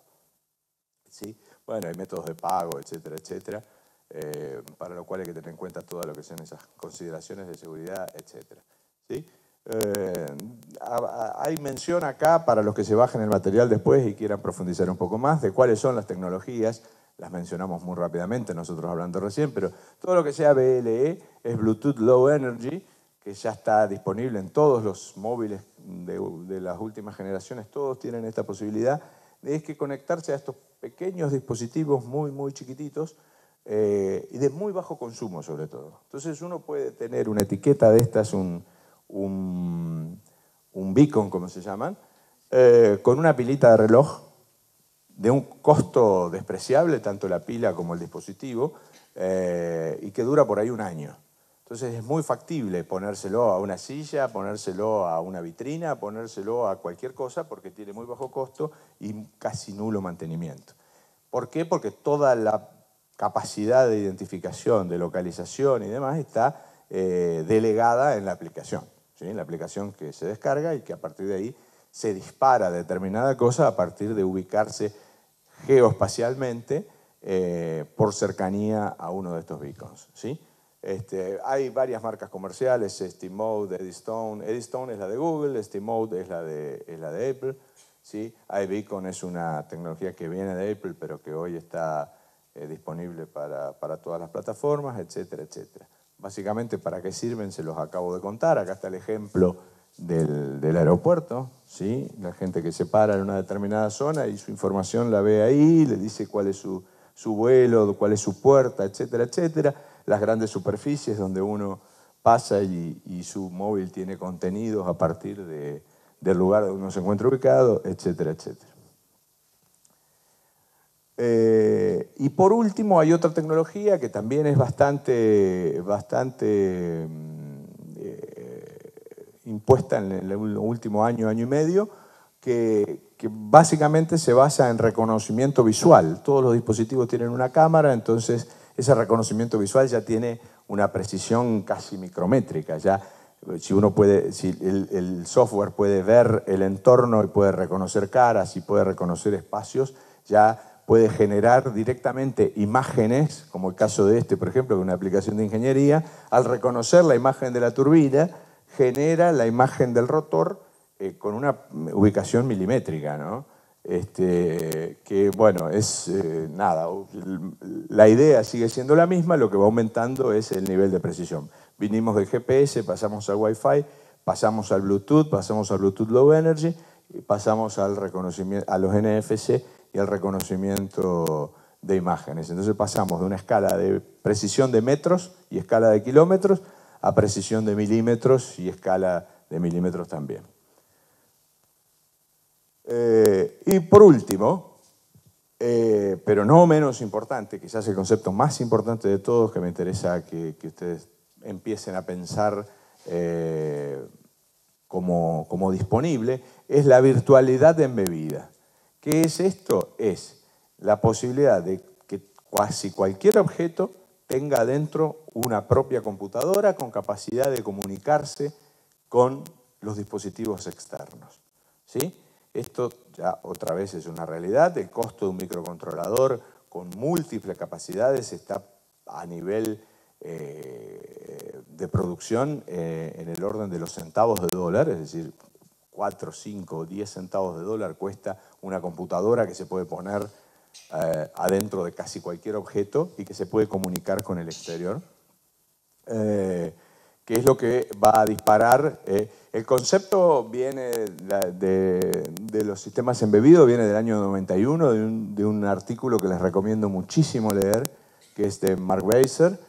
¿Sí? Bueno, hay métodos de pago, etcétera, etcétera, eh, para lo cual hay que tener en cuenta todo lo que sean esas consideraciones de seguridad, etcétera. ¿Sí? Eh, hay mención acá para los que se bajen el material después y quieran profundizar un poco más de cuáles son las tecnologías. Las mencionamos muy rápidamente, nosotros hablando recién, pero todo lo que sea BLE es Bluetooth Low Energy, que ya está disponible en todos los móviles de, las últimas generaciones, todos tienen esta posibilidad, de que conectarse a estos pequeños dispositivos muy, muy chiquititos eh, y de muy bajo consumo sobre todo. Entonces uno puede tener una etiqueta de estas, un, un, beacon, como se llaman, eh, con una pilita de reloj de un costo despreciable, tanto la pila como el dispositivo, eh, y que dura por ahí un año. Entonces es muy factible ponérselo a una silla, ponérselo a una vitrina, ponérselo a cualquier cosa porque tiene muy bajo costo y casi nulo mantenimiento. ¿Por qué? Porque toda la capacidad de identificación, de localización y demás está eh, delegada en la aplicación la aplicación que se descarga y que a partir de ahí se dispara determinada cosa a partir de ubicarse geoespacialmente eh, por cercanía a uno de estos beacons. ¿sí? Este, hay varias marcas comerciales, Steamode, Eddystone. Eddystone es la de Google, Steamode es la de, es la de Apple. ¿sí? iBeacon es una tecnología que viene de Apple, pero que hoy está eh, disponible para, para, todas las plataformas, etcétera, etcétera. Básicamente, ¿para qué sirven? Se los acabo de contar. Acá está el ejemplo del, aeropuerto. ¿sí? La gente que se para en una determinada zona y su información la ve ahí, le dice cuál es su, vuelo, cuál es su puerta, etcétera, etcétera. Las grandes superficies donde uno pasa y, su móvil tiene contenidos a partir del lugar donde uno se encuentra ubicado, etcétera, etcétera. Eh, y por último hay otra tecnología que también es bastante, bastante mm, eh, impuesta en el último año, año y medio, que, básicamente se basa en reconocimiento visual. Todos los dispositivos tienen una cámara, entonces ese reconocimiento visual ya tiene una precisión casi micrométrica. Ya, si uno puede, si el, software puede ver el entorno y puede reconocer caras y puede reconocer espacios, ya puede generar directamente imágenes, como el caso de este, por ejemplo, es una aplicación de ingeniería, al reconocer la imagen de la turbina, genera la imagen del rotor eh, con una ubicación milimétrica, ¿no? Este, que bueno, es eh, nada, la idea sigue siendo la misma, lo que va aumentando es el nivel de precisión. Vinimos del GPS, pasamos al Wi-Fi, pasamos al Bluetooth, pasamos al Bluetooth Low Energy, pasamos al reconocimiento, a los NFC y el reconocimiento de imágenes. Entonces pasamos de una escala de precisión de metros y escala de kilómetros a precisión de milímetros y escala de milímetros también. Eh, y por último, eh, pero no menos importante, quizás el concepto más importante de todos que me interesa que, ustedes empiecen a pensar eh, como, disponible, es la virtualidad embebida. ¿Qué es esto? Es la posibilidad de que casi cualquier objeto tenga dentro una propia computadora con capacidad de comunicarse con los dispositivos externos. ¿Sí? Esto ya otra vez es una realidad. El costo de un microcontrolador con múltiples capacidades está a nivel eh, de producción eh, en el orden de los centavos de dólar, es decir, 4, 5, 10 centavos de dólar cuesta una computadora que se puede poner eh, adentro de casi cualquier objeto y que se puede comunicar con el exterior, que es lo que va a disparar. Eh, el concepto viene de, los sistemas embebidos, viene del año 91, de un, de un, artículo que les recomiendo muchísimo leer, que es de Mark Weiser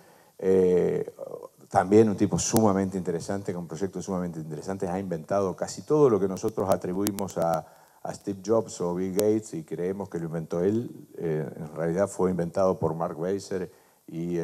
también un tipo sumamente interesante, con proyectos sumamente interesantes, ha inventado casi todo lo que nosotros atribuimos a, Steve Jobs o Bill Gates y creemos que lo inventó él. Eh, en realidad fue inventado por Mark Weiser y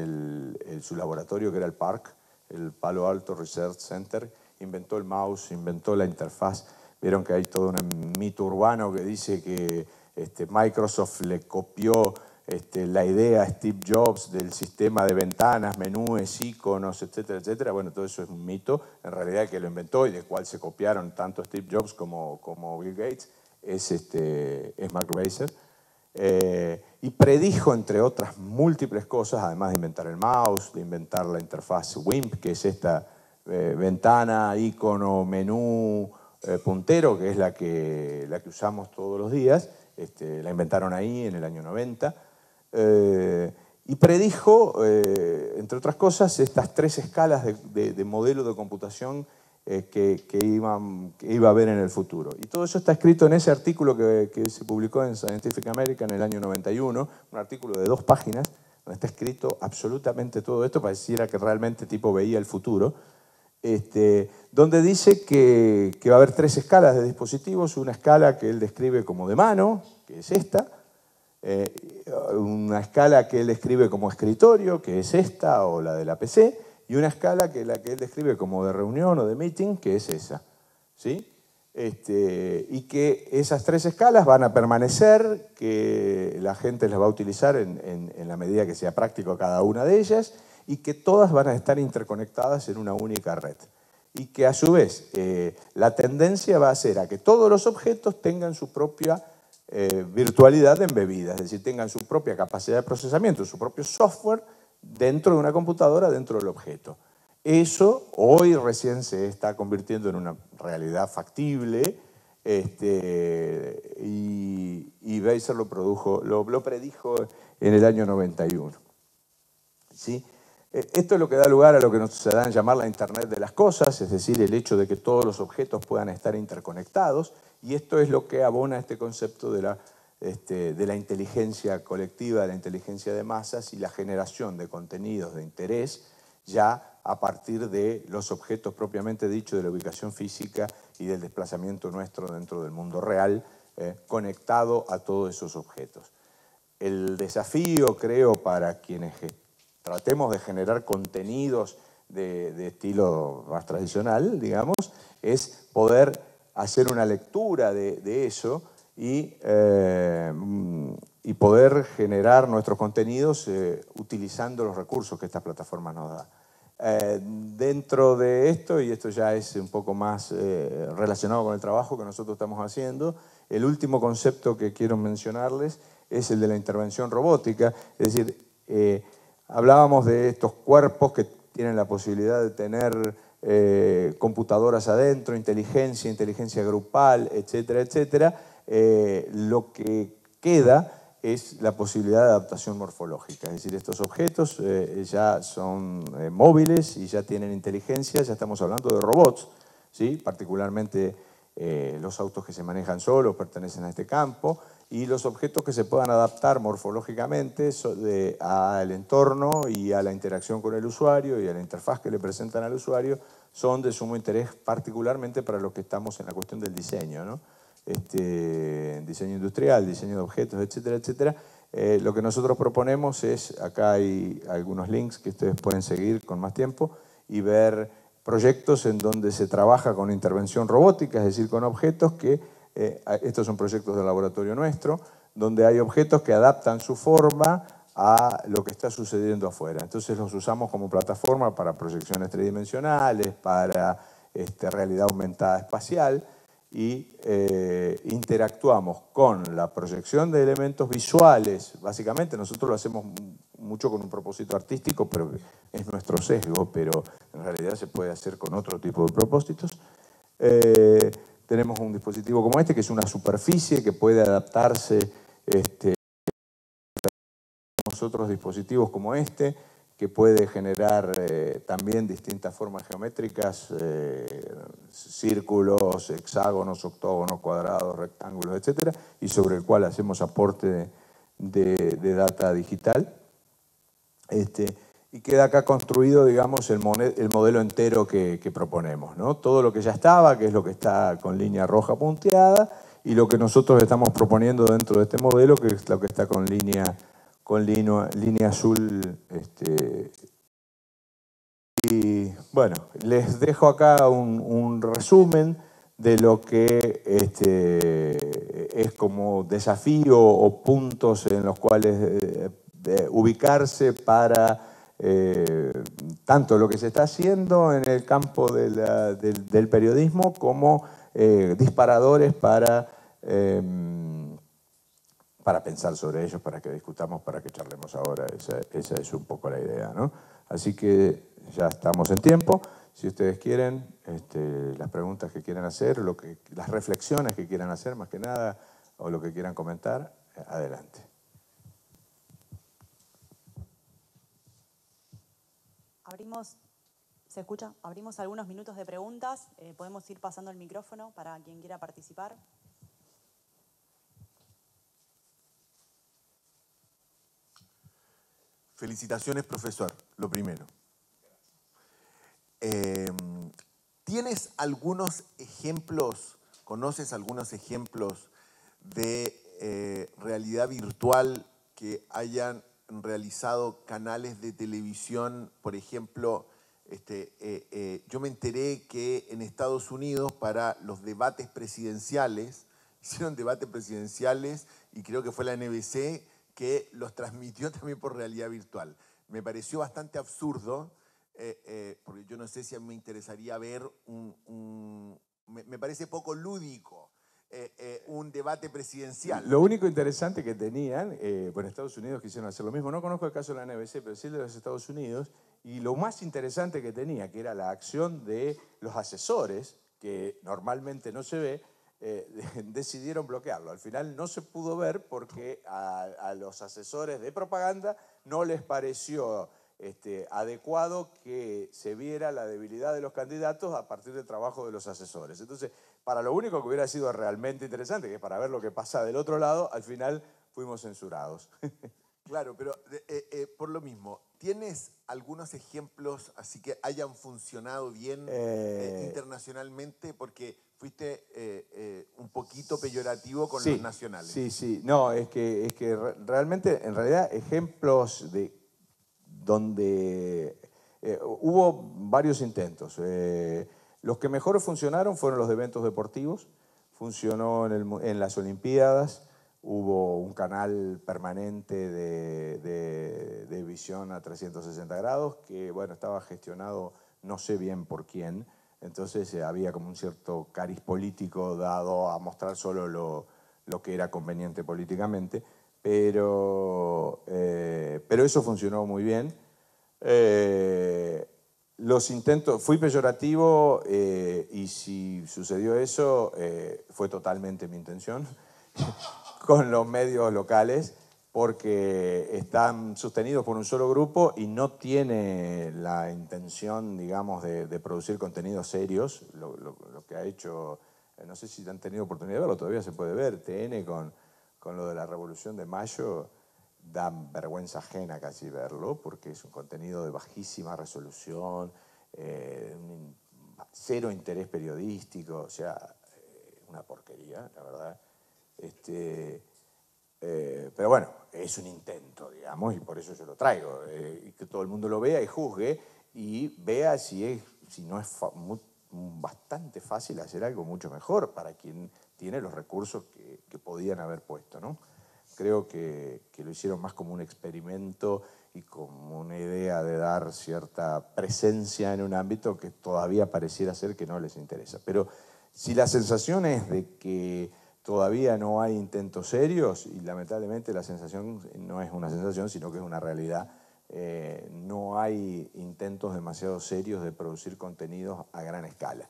su laboratorio, que era el PARC, el Palo Alto Research Center, inventó el mouse, inventó la interfaz. Vieron que hay todo un mito urbano que dice que este, Microsoft le copió este, la idea a Steve Jobs del sistema de ventanas, menúes, iconos, etcétera, etcétera. Bueno, todo eso es un mito, en realidad que lo inventó y del cual se copiaron tanto Steve Jobs como, como Bill Gates, es, este, es Mark Racer. Eh, y predijo, entre otras múltiples cosas, además de inventar el mouse, de inventar la interfaz WIMP, que es esta eh, ventana, icono, menú, eh, puntero, que es la que, la que usamos todos los días, este, la inventaron ahí en el año 90. Eh, y predijo, entre otras cosas, estas tres escalas de, modelo de computación eh, que, iban, iba a haber en el futuro. Y todo eso está escrito en ese artículo que, se publicó en Scientific American en el año 91, un artículo de dos páginas, donde está escrito absolutamente todo esto, pareciera que realmente tipo veía el futuro, este, donde dice que, va a haber tres escalas de dispositivos, una escala que él describe como de mano, que es esta, eh, una escala que él escribe como escritorio, que es esta o la de la PC, y una escala que la que él describe como de reunión o de meeting, que es esa. ¿sí? Este, y que esas tres escalas van a permanecer, que la gente las va a utilizar en, la medida que sea práctico cada una de ellas, y que todas van a estar interconectadas en una única red. Y que a su vez eh, la tendencia va a ser a que todos los objetos tengan su propia eh, virtualidad embebida, es decir, tengan su propia capacidad de procesamiento, su propio software dentro de una computadora, dentro del objeto. Eso hoy recién se está convirtiendo en una realidad factible este, y, y Beiser lo, produjo, lo, predijo en el año 91. ¿Sí? Eh, esto es lo que da lugar a lo que se da en llamar la Internet de las cosas, es decir, el hecho de que todos los objetos puedan estar interconectados y esto es lo que abona este concepto de la, este, de la inteligencia colectiva, de la inteligencia de masas y la generación de contenidos de interés ya a partir de los objetos propiamente dicho de la ubicación física y del desplazamiento nuestro dentro del mundo real eh, conectado a todos esos objetos. El desafío, creo, para quienes tratemos de generar contenidos de estilo más tradicional, digamos, es poder hacer una lectura de, eso y, eh, y, poder generar nuestros contenidos eh, utilizando los recursos que esta plataforma nos da. Eh, dentro de esto, y esto ya es un poco más relacionado con el trabajo que nosotros estamos haciendo, el último concepto que quiero mencionarles es el de la intervención robótica, es decir, hablábamos de estos cuerpos que tienen la posibilidad de tener computadoras adentro, inteligencia, inteligencia grupal, etcétera, etcétera, eh, lo que queda es la posibilidad de adaptación morfológica. Es decir, estos objetos eh, ya son móviles y ya tienen inteligencia, ya estamos hablando de robots, ¿sí? particularmente los autos que se manejan solos pertenecen a este campo, y los objetos que se puedan adaptar morfológicamente al entorno y a la interacción con el usuario y a la interfaz que le presentan al usuario son de sumo interés particularmente para los que estamos en la cuestión del diseño, ¿no? Este, diseño industrial, diseño de objetos, etcétera, etcétera. Eh, lo que nosotros proponemos es, acá hay algunos links que ustedes pueden seguir con más tiempo y ver proyectos en donde se trabaja con intervención robótica, es decir, con objetos que eh, estos son proyectos del laboratorio nuestro, donde hay objetos que adaptan su forma a lo que está sucediendo afuera. Entonces los usamos como plataforma para proyecciones tridimensionales, para este, realidad aumentada espacial y eh, interactuamos con la proyección de elementos visuales. Básicamente nosotros lo hacemos mucho con un propósito artístico, pero es nuestro sesgo, pero en realidad se puede hacer con otro tipo de propósitos. Eh, tenemos un dispositivo como este, que es una superficie que puede adaptarse este, otros dispositivos como este, que puede generar eh, también distintas formas geométricas, eh, círculos, hexágonos, octógonos, cuadrados, rectángulos, etc., y sobre el cual hacemos aporte de, data digital. Este, y queda acá construido, digamos, el, modelo entero que, proponemos. ¿no? Todo lo que ya estaba, que es lo que está con línea roja punteada, y lo que nosotros estamos proponiendo dentro de este modelo, que es lo que está con línea, con línea, azul. Este. y bueno, les dejo acá un, resumen de lo que este, es como desafío o puntos en los cuales eh, ubicarse para eh, tanto lo que se está haciendo en el campo del, periodismo como eh, disparadores para, em, para pensar sobre ellos, para que discutamos, para que charlemos ahora. Esa, es un poco la idea. ¿no? Así que ya estamos en tiempo. Si ustedes quieren, este, las preguntas que quieran hacer, lo que, las reflexiones que quieran hacer más que nada, o lo que quieran comentar, adelante. Abrimos, ¿se escucha? Abrimos algunos minutos de preguntas. Eh, podemos ir pasando el micrófono para quien quiera participar. Felicitaciones, profesor, lo primero. Em, ¿Tienes algunos ejemplos, conoces algunos ejemplos de eh, realidad virtual que hayan realizado canales de televisión? Por ejemplo, este, eh, eh, yo me enteré que en Estados Unidos para los debates presidenciales, (laughs) hicieron debates presidenciales y creo que fue la NBC que los transmitió (laughs) también por realidad virtual. Me pareció bastante absurdo eh, eh, porque yo no sé si me interesaría ver un, me, parece poco lúdico, eh, un debate presidencial. Lo único interesante que tenían, bueno, Estados Unidos quisieron hacer lo mismo, no conozco el caso de la NBC, pero sí de los Estados Unidos, y lo más interesante que tenía, que era la acción de los asesores, que normalmente no se ve, (laughs) decidieron bloquearlo. Al final no se pudo ver porque a, a los asesores de propaganda no les pareció este, adecuado que se viera la debilidad de los candidatos a partir del trabajo de los asesores. Entonces, para lo único que hubiera sido realmente interesante, que es para ver lo que pasa del otro lado, al final fuimos censurados. (laughs) Claro, pero eh, eh, por lo mismo, ¿tienes algunos ejemplos así que hayan funcionado bien eh, internacionalmente? Porque fuiste un poquito peyorativo con los nacionales. Sí, sí, no, es que, es que realmente, en realidad, ejemplos de donde eh, hubo varios intentos. Eh, los que mejor funcionaron fueron los eventos deportivos, funcionó en, las Olimpiadas, hubo un canal permanente de, visión a 360 grados que bueno, estaba gestionado no sé bien por quién, entonces eh, había como un cierto cariz político dado a mostrar solo lo, que era conveniente políticamente pero, eh, pero eso funcionó muy bien. Eh, los intentos, fui peyorativo eh, y si sucedió eso fue totalmente mi intención (laughs) con los medios locales porque están sostenidos por un solo grupo y no tiene la intención, digamos, de, producir contenidos serios, lo, que ha hecho, no sé si han tenido oportunidad de verlo, todavía se puede ver, TN con con lo de la Revolución de Mayo da vergüenza ajena casi verlo, porque es un contenido de bajísima resolución, eh, cero interés periodístico, o sea, eh, una porquería, la verdad. Este, eh, pero bueno, es un intento, digamos, y por eso yo lo traigo, y que todo el mundo lo vea y juzgue y vea si, es, si no es bastante fácil hacer algo mucho mejor para quien tiene los recursos que, podían haber puesto. ¿no? Creo que, lo hicieron más como un experimento y como una idea de dar cierta presencia en un ámbito que todavía pareciera ser que no les interesa. Pero si la sensación es de que todavía no hay intentos serios, y lamentablemente la sensación no es una sensación, sino que es una realidad, eh, no hay intentos demasiado serios de producir contenidos a gran escala.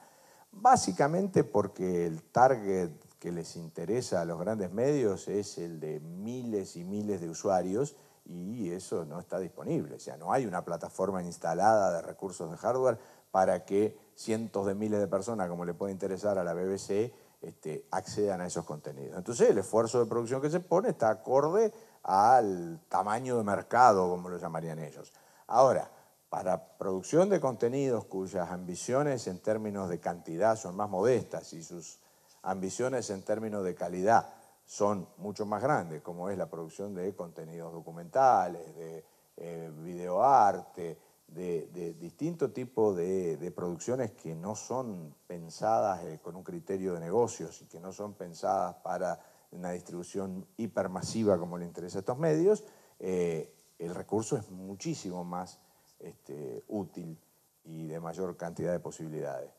Básicamente porque el target que les interesa a los grandes medios es el de miles y miles de usuarios y eso no está disponible. O sea, no hay una plataforma instalada de recursos de hardware para que cientos de miles de personas, como le puede interesar a la BBC, este, accedan a esos contenidos. Entonces el esfuerzo de producción que se pone está acorde al tamaño de mercado, como lo llamarían ellos. Ahora, para producción de contenidos cuyas ambiciones en términos de cantidad son más modestas y sus ambiciones en términos de calidad son mucho más grandes, como es la producción de contenidos documentales, de eh, videoarte, de, distinto tipo de, producciones que no son pensadas eh, con un criterio de negocios y que no son pensadas para una distribución hipermasiva como le interesa a estos medios, eh, el recurso es muchísimo más este, útil y de mayor cantidad de posibilidades.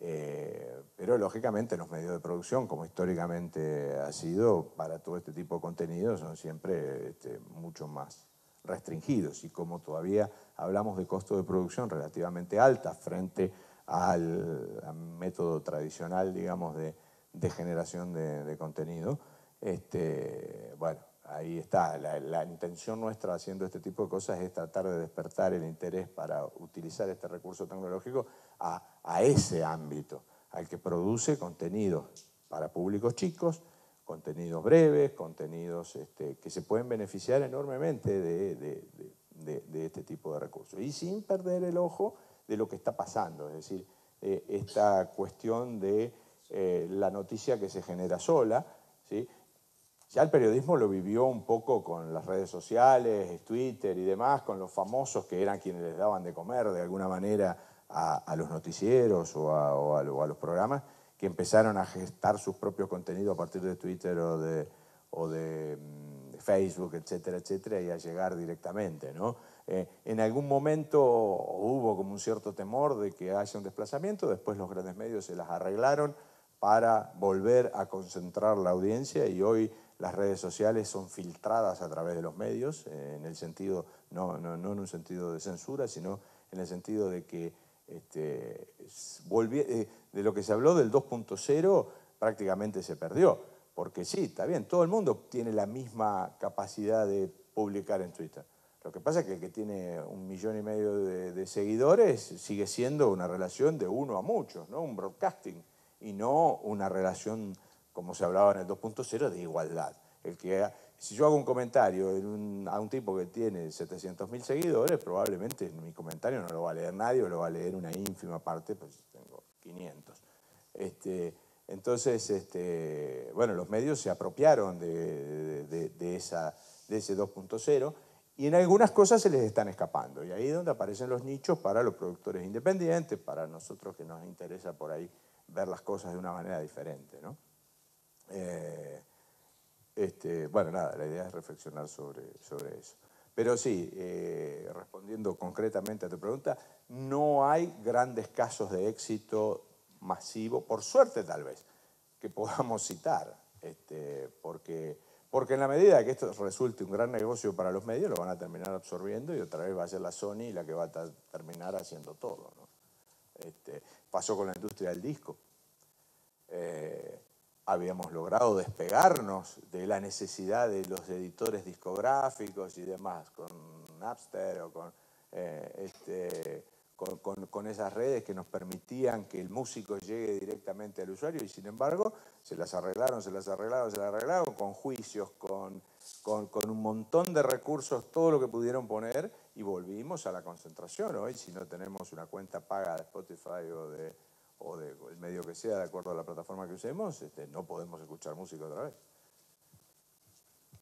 Eh, pero lógicamente los medios de producción, como históricamente ha sido para todo este tipo de contenidos, son siempre este, mucho más restringidos y como todavía hablamos de costos de producción relativamente altas frente al, método tradicional, digamos, de, generación de, contenido, este, bueno, ahí está. La, intención nuestra haciendo este tipo de cosas es tratar de despertar el interés para utilizar este recurso tecnológico a, ese ámbito, al que produce contenidos para públicos chicos, contenidos breves, contenidos este, que se pueden beneficiar enormemente de, este tipo de recursos. Y sin perder el ojo de lo que está pasando, es decir, eh, esta cuestión de eh, la noticia que se genera sola, ¿sí? Ya el periodismo lo vivió un poco con las redes sociales, Twitter y demás, con los famosos que eran quienes les daban de comer de alguna manera a, los noticieros o a, los programas, que empezaron a gestar sus propios contenidos a partir de Twitter o de, o de mm, Facebook, etcétera, etcétera, y a llegar directamente. ¿no? Eh, en algún momento hubo como un cierto temor de que haya un desplazamiento, después los grandes medios se las arreglaron para volver a concentrar la audiencia y hoy las redes sociales son filtradas a través de los medios, eh, en el sentido, no, no, no, en un sentido de censura, sino en el sentido de que este, eh, de lo que se habló del 2.0 prácticamente se perdió. Porque sí, está bien, todo el mundo tiene la misma capacidad de publicar en Twitter. Lo que pasa es que el que tiene un millón y medio de, seguidores sigue siendo una relación de uno a muchos, ¿no? un broadcasting, y no una relación como se hablaba en el 2.0, de igualdad. El que, si yo hago un comentario a un tipo que tiene 700.000 seguidores, probablemente mi comentario no lo va a leer nadie lo va a leer una ínfima parte, pues tengo 500. Este, entonces, este, bueno, los medios se apropiaron de, esa, de ese 2.0 y en algunas cosas se les están escapando. Y ahí es donde aparecen los nichos para los productores independientes, para nosotros que nos interesa por ahí ver las cosas de una manera diferente. ¿no? Eh, este, bueno, nada, la idea es reflexionar sobre, sobre eso. Pero sí, eh, respondiendo concretamente a tu pregunta, no hay grandes casos de éxito masivo, por suerte tal vez, que podamos citar, este, porque, porque en la medida que esto resulte un gran negocio para los medios, lo van a terminar absorbiendo y otra vez va a ser la Sony la que va a terminar haciendo todo. Este, pasó con la industria del disco. Eh, habíamos logrado despegarnos de la necesidad de los editores discográficos y demás, con Napster o con, eh, este, con, esas redes que nos permitían que el músico llegue directamente al usuario y sin embargo se las arreglaron, se las arreglaron, se las arreglaron con juicios, con, con un montón de recursos, todo lo que pudieron poner y volvimos a la concentración. Hoy si no tenemos una cuenta paga de Spotify o de o del medio que sea, de acuerdo a la plataforma que usemos, este, no podemos escuchar música otra vez.